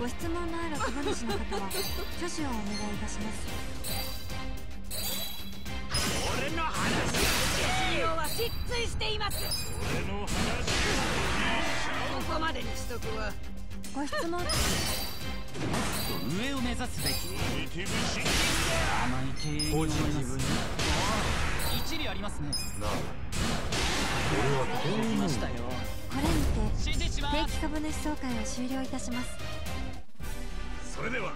S11: ご質問のある株主の方は挙手をお願いいたします
S5: 俺の話
S16: 得企業は失墜しています
S5: 俺の話
S16: ここまでにしとくわ
S11: ご質問
S8: 上を目指すべき
S5: 見てみシンキン
S8: 甘い経営に思います。一理ありますね。なあ。俺はこう思いましたよ
S11: これにて定期株主総会を終了いたします。
S5: それでは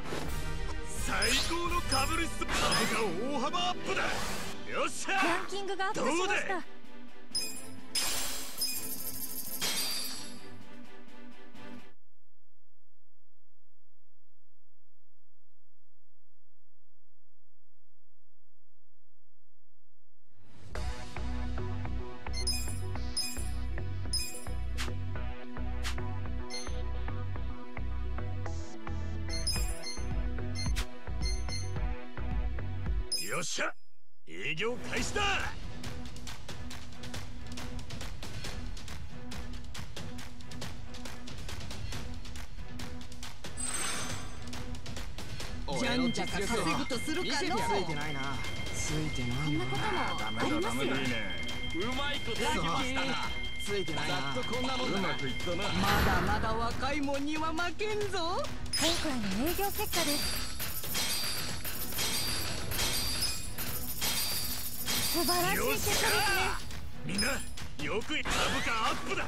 S5: 最高の株主株価大幅アップだ。よっしゃ。
S11: ランキングがアップしまし
S5: どうだ
S11: た
S5: よっしゃ。営業開始だ。
S16: じゃんじゃか稼ぐとするかの。
S8: ついてないな。
S20: ついてない
S11: こんなこともありますよ。
S5: いいね
S8: うまいことやきましたな
S20: ついてないな。
S8: ざっとこんなもんだ
S5: うまくいったな
S16: まだまだ若いもんには負けんぞ。
S11: 今回の営業結果です素晴らしい結果ですね。
S5: みんなよく株価アップだ。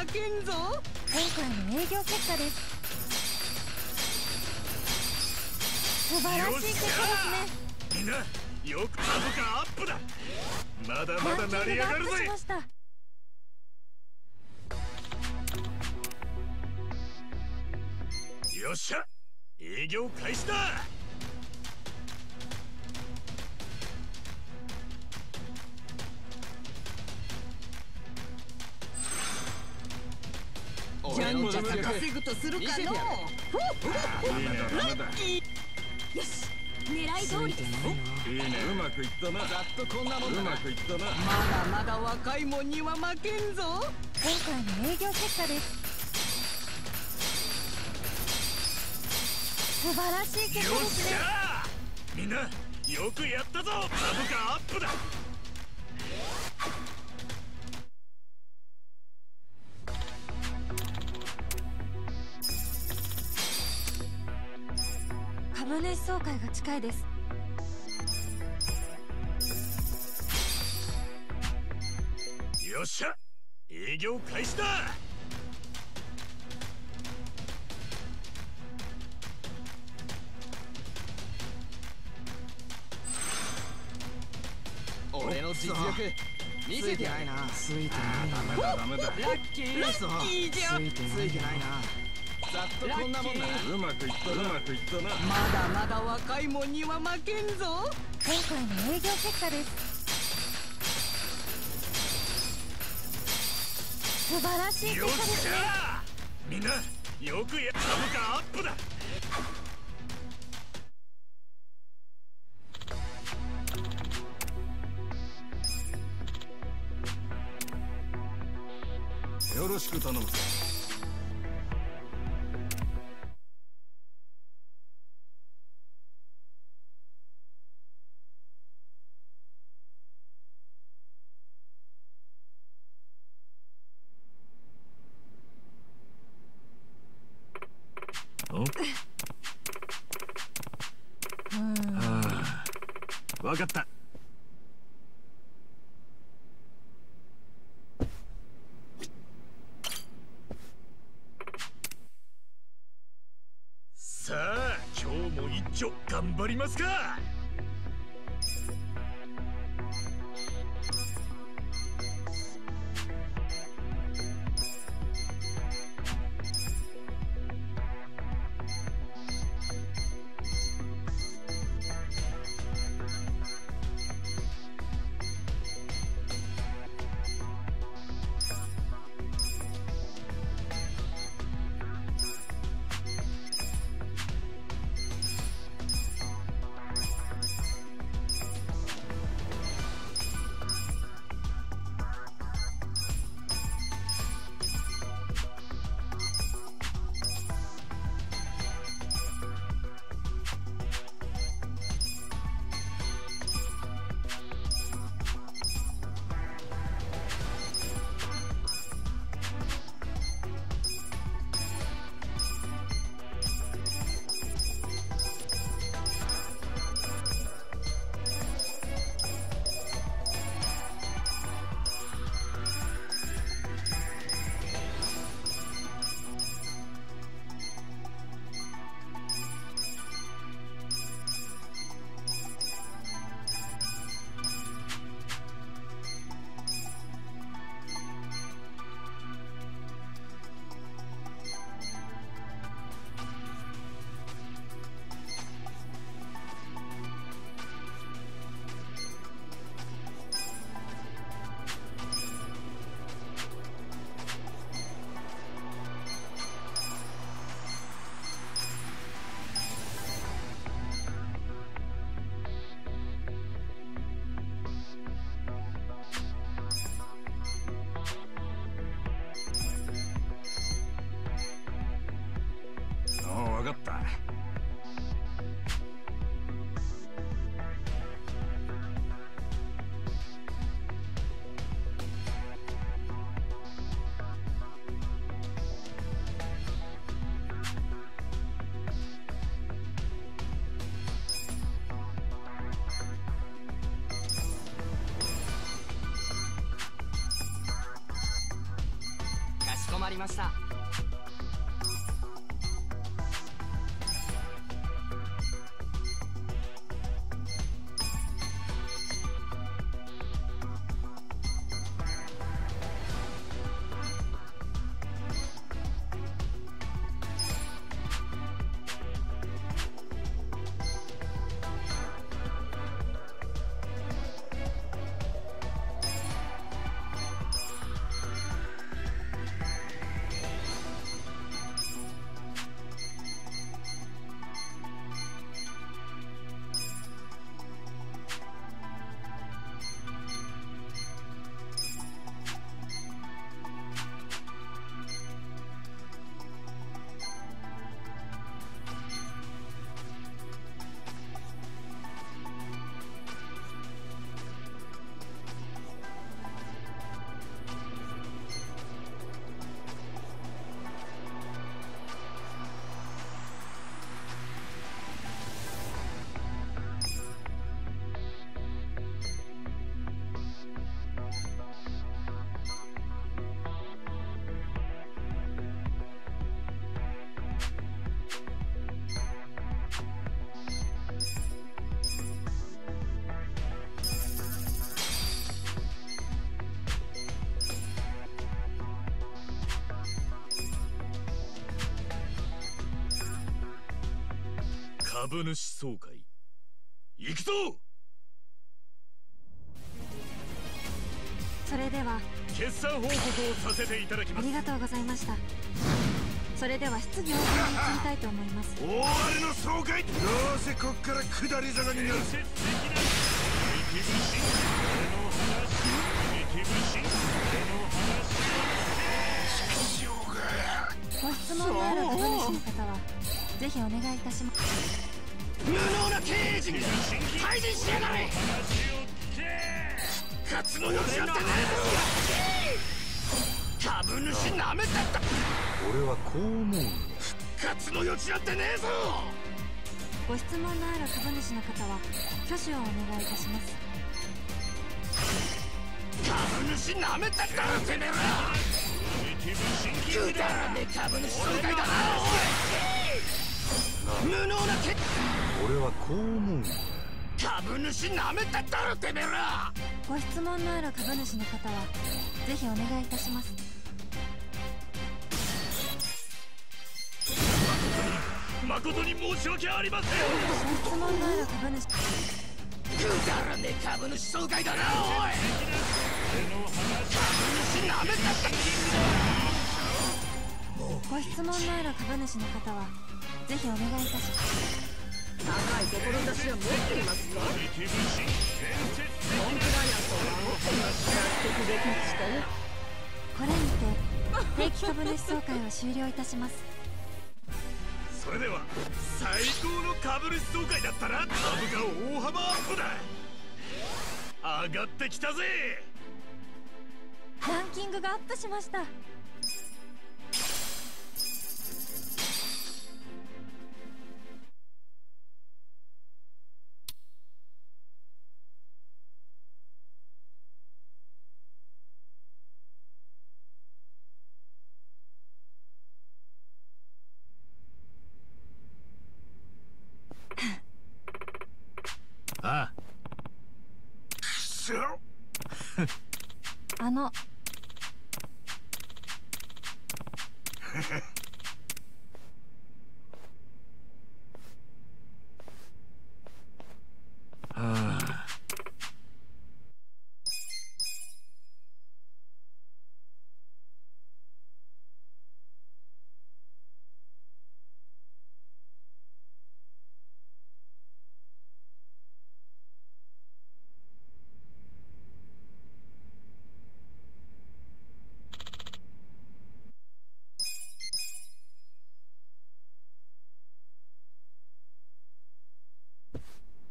S8: も
S16: 負けんぞ。
S11: 今回の営業結果です。素晴らしい結果ですね。
S5: ゃみんなよくやったぞ。株価アップだ。
S11: 株主総会が近いです
S5: 業開始だ。
S8: 俺の実力見せてやる。な
S14: ついて
S13: ダメだダメだ。
S16: ラッキーラッキーじゃ。
S14: ないついてない
S8: な。いなざっとこんなもんだ。な
S13: うまくいったうまくいったな。
S16: まだまだ若いもんには負けんぞ。
S11: 今回の営業結果です素晴らしい結
S5: よっし
S11: 果ですね
S5: ゃみんなよくや株価アップだ。
S13: よろしく頼むぞ。
S5: 頑張りますか！
S8: ました。
S5: 株主総会。行くぞ！
S11: それでは。
S5: 決算報告をさせていただきます。
S11: ありがとうございました。それでは質疑応答に移りたいと思います。
S1: 終わりの総会！どうせこっから下り坂になる。
S11: ご質問のある株主の方はぜひお願い。い。たします
S20: 無能な経営陣が退陣しやがれ。
S1: 復活の余地なんてねえぞ。株主なめたった
S14: 俺はこう思うんだ
S1: 復活の余地なんてねえぞ
S11: ご質問のある株主の方は挙手をお願いいたします。
S1: 株主なめたったらてめえら。くだらねえ株主総会だなおい無能なけ
S14: 俺はこう思うんだ
S1: 株主なめたったらてめえら。
S11: ご質問のある株主の方はぜひお願いいたします。
S5: 誠に申し訳ありません。
S11: ご質問のある株主。
S1: くだらねえ株主総会だなおい。株主なめたった
S11: ご質問のある株主の方はぜひお願いいたします。
S16: 高い志は持っていますかコンプライアンスを守って納得できましたよ
S11: これにて定期株主総会を終了いたします。
S5: それでは最高の株主総会だったな株価大幅アップだ。上がってきたぜ。
S11: ランキングがアップしました
S5: あ
S11: あの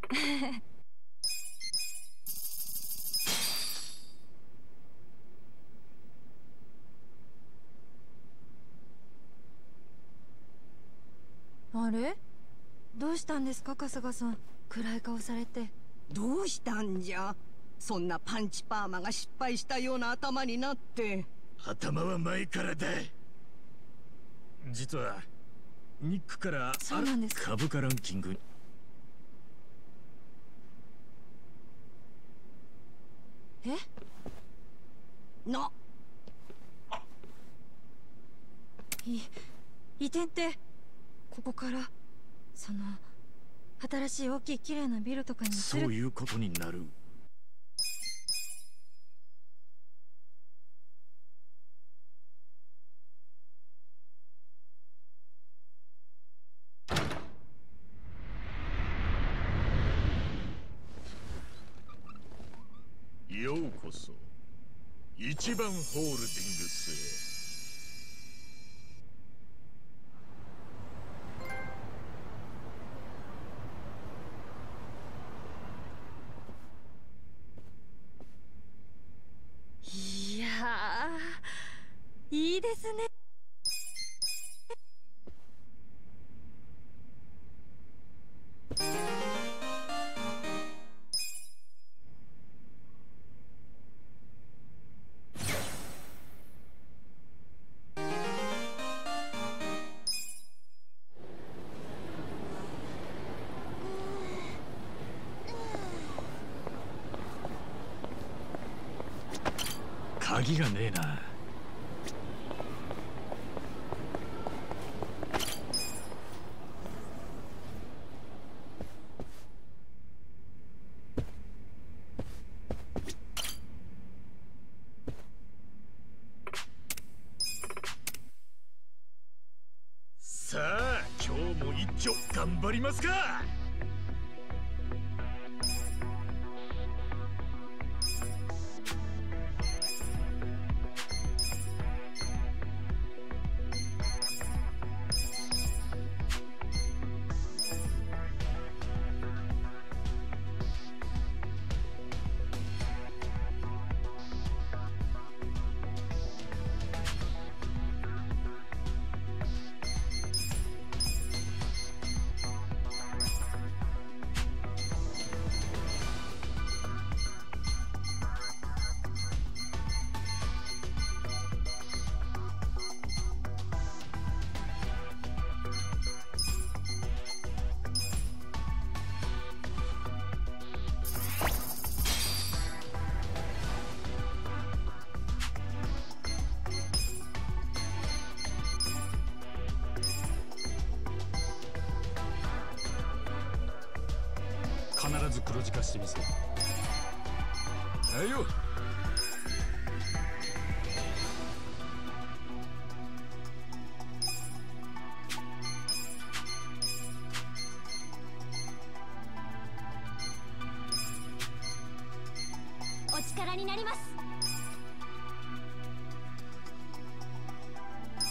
S5: あ
S11: れ？どうしたんですか春日さん？暗い顔されて。
S16: どうしたんじゃ？そんなパンチパーマが失敗したような頭になって。
S5: 頭は前からだ実はニックから
S11: そうなんですか？
S5: 株価ランキング
S11: え？
S16: な？い
S11: 移転ってここからその新しい大きい綺麗なビルとかに
S5: そういうことになる。一番ホールディング張りますか？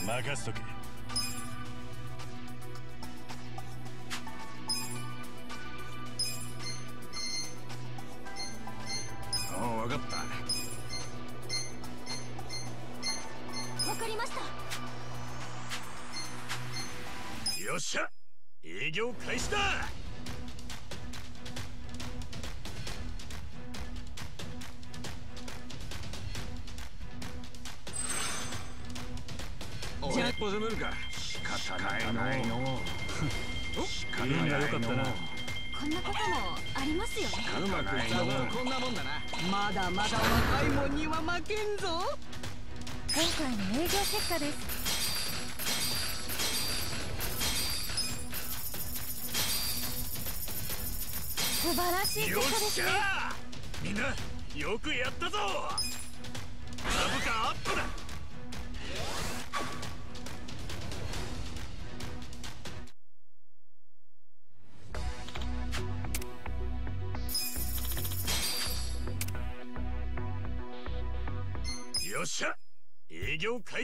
S5: 任せとけ。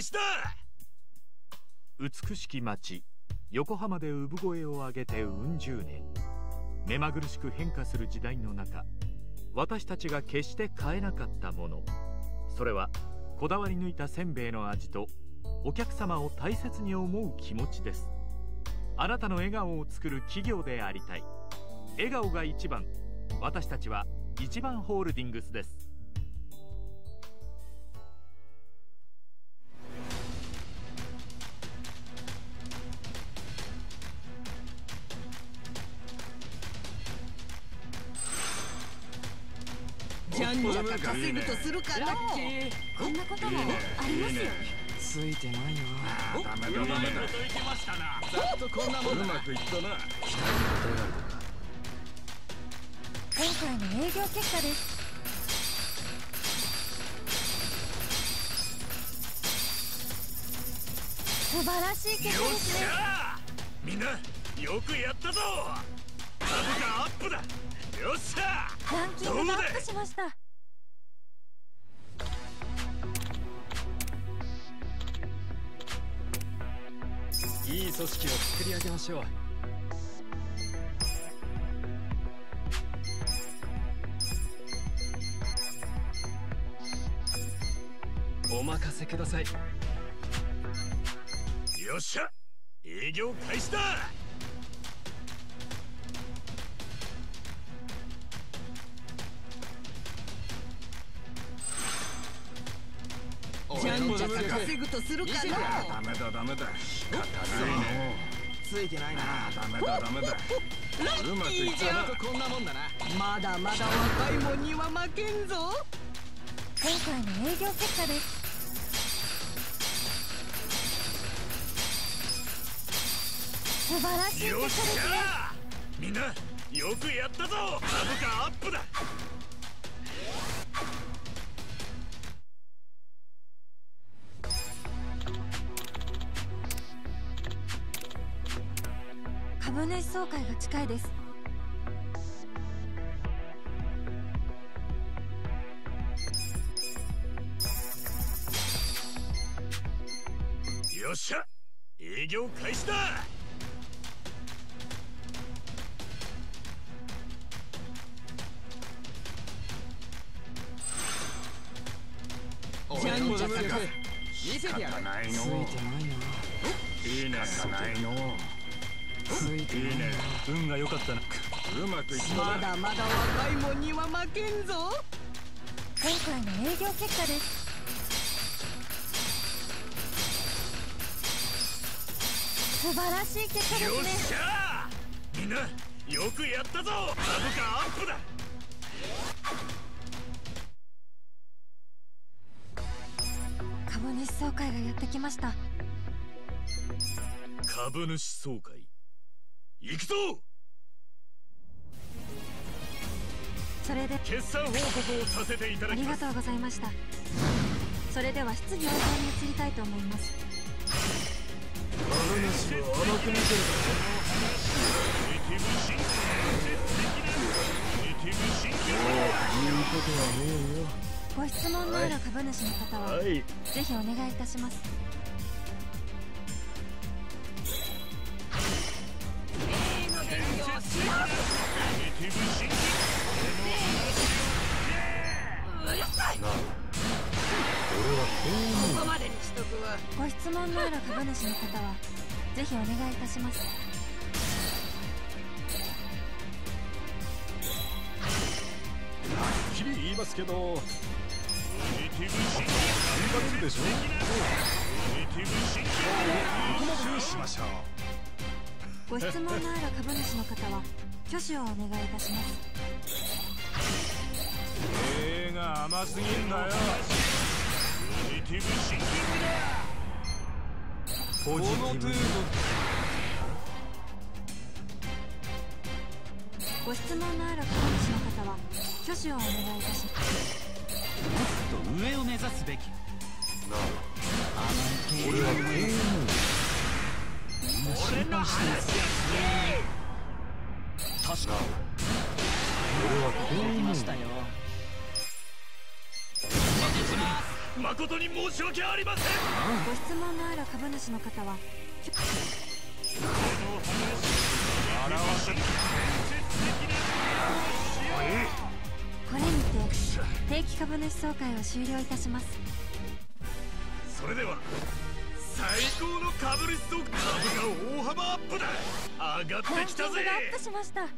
S5: 業開始だ
S21: 美しき町横浜で産声を上げてうん十年。目まぐるしく変化する時代の中私たちが決して変えなかったもの。それはこだわり抜いたせんべいの味とお客様を大切に思う気持ちです。あなたの笑顔を作る企業でありたい。笑顔が一番私たちは一番ホールディングスです。
S16: じゃんじゃか稼ぐとするかの
S6: こんなこともありますよ。ね
S8: ついてないな
S13: ダメだダメだ。
S5: いけましたな
S8: ざっとこんなもんだ
S13: うまくいったな。
S11: 今回の営業結果です。素晴らしい結果
S5: よっし
S11: ですね
S5: ゃみんなよくやったぞ。株価アップだよっしゃ！
S11: ランキングがアップしました。
S8: いい組織を作り上げましょう。お任せください。
S5: よっしゃ！営業開始だ
S16: じゃんじゃか稼ぐとするかの。
S13: ダメだダメだ。
S8: ついてないな
S13: ダメだ。ダメだうまくいったな
S8: こんな。もんだな
S16: まだまだ若いもんには負けんぞ。
S11: 今回の営業結果です。素晴らしい結
S5: よっし
S11: 果ですね
S5: ゃみんなよくやったぞ。株価アップだ
S11: 株株主総会が近いです。
S5: よっしゃ営業開始だ。
S1: じゃんじゃ作見せてやる
S13: ないの。
S1: ついてないないのついてない
S13: いいね運が良かったなうまくいき
S16: まだまだ若いもんには負けんぞ。
S11: 今回の営業結果です。素晴らしい結果ですね。
S5: よっしゃみんなよくやったぞ。株価アップだ。
S11: 株主総会がやってきました。
S5: 株主総会行くぞ！
S11: それで。
S5: 決算報告をさせていた
S11: あ
S5: だきます。
S11: りがとうございました。それでは質疑応答に移りたいと思います。
S5: 株主を甘く見てる。
S11: ご質問のある株主の方は、
S5: はい。
S11: ぜひお願いいたしますご質問のある株主の方はぜひお願いいたします。
S1: はっきり言いますけど頑張るんでしょここまでにしましょう
S11: ご質問のある株主の方は挙手をお願いいたします。
S1: 映画甘すぎんだよ。
S5: ポジティブシンキングだ
S1: この程度
S11: ご質問のある株主の方は挙手をお願いいたします。
S8: もっと上を目指すべき
S1: 俺はこう思う。
S8: 俺の話確か
S1: 俺はこう思う
S8: 来ましたよ
S5: 誠に申し訳ありません。
S11: ご質問のある株主の方はこれにて定期株主総会を終了いたします。
S5: それでは最高の株主総株が大幅アップだ。上がってきたぜ。
S11: アップしました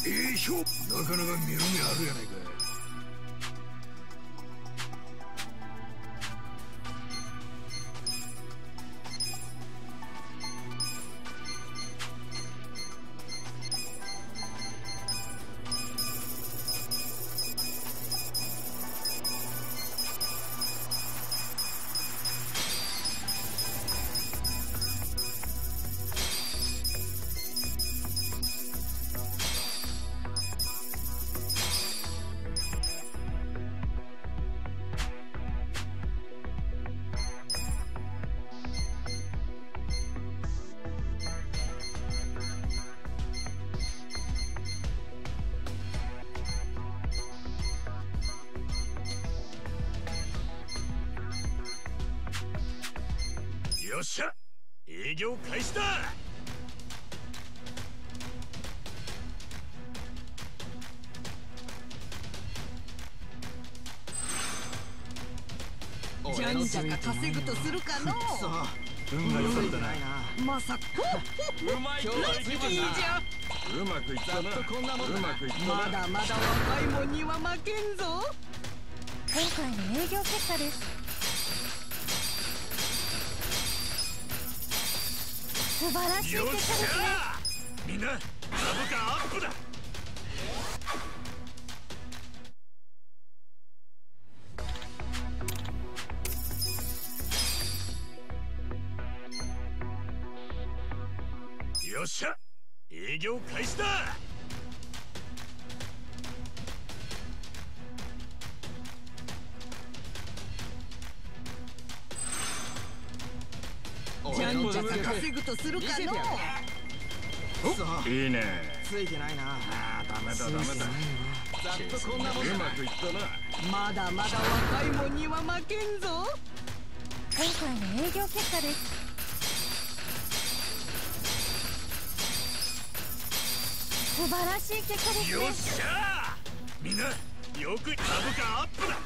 S16: な
S1: かなかええ評なかなか見る目あるやないか。
S5: 業開始だ。
S16: じゃんじゃか稼ぐとするかの
S5: 運が良かったな。
S16: まさか。
S13: うまい
S16: 今日は月いいじゃん
S13: うまくいったな。
S16: こんなもんだ
S13: うまくいったな。
S16: まだまだ若いもんには負けんぞ。
S11: 今回の営業結果です素晴らしい。結果ですね
S5: みんな株価アップだ。っしゃみんなよく株価アップだ。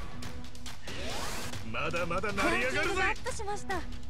S5: まだまだ成り上がるぜ。
S11: アップしました。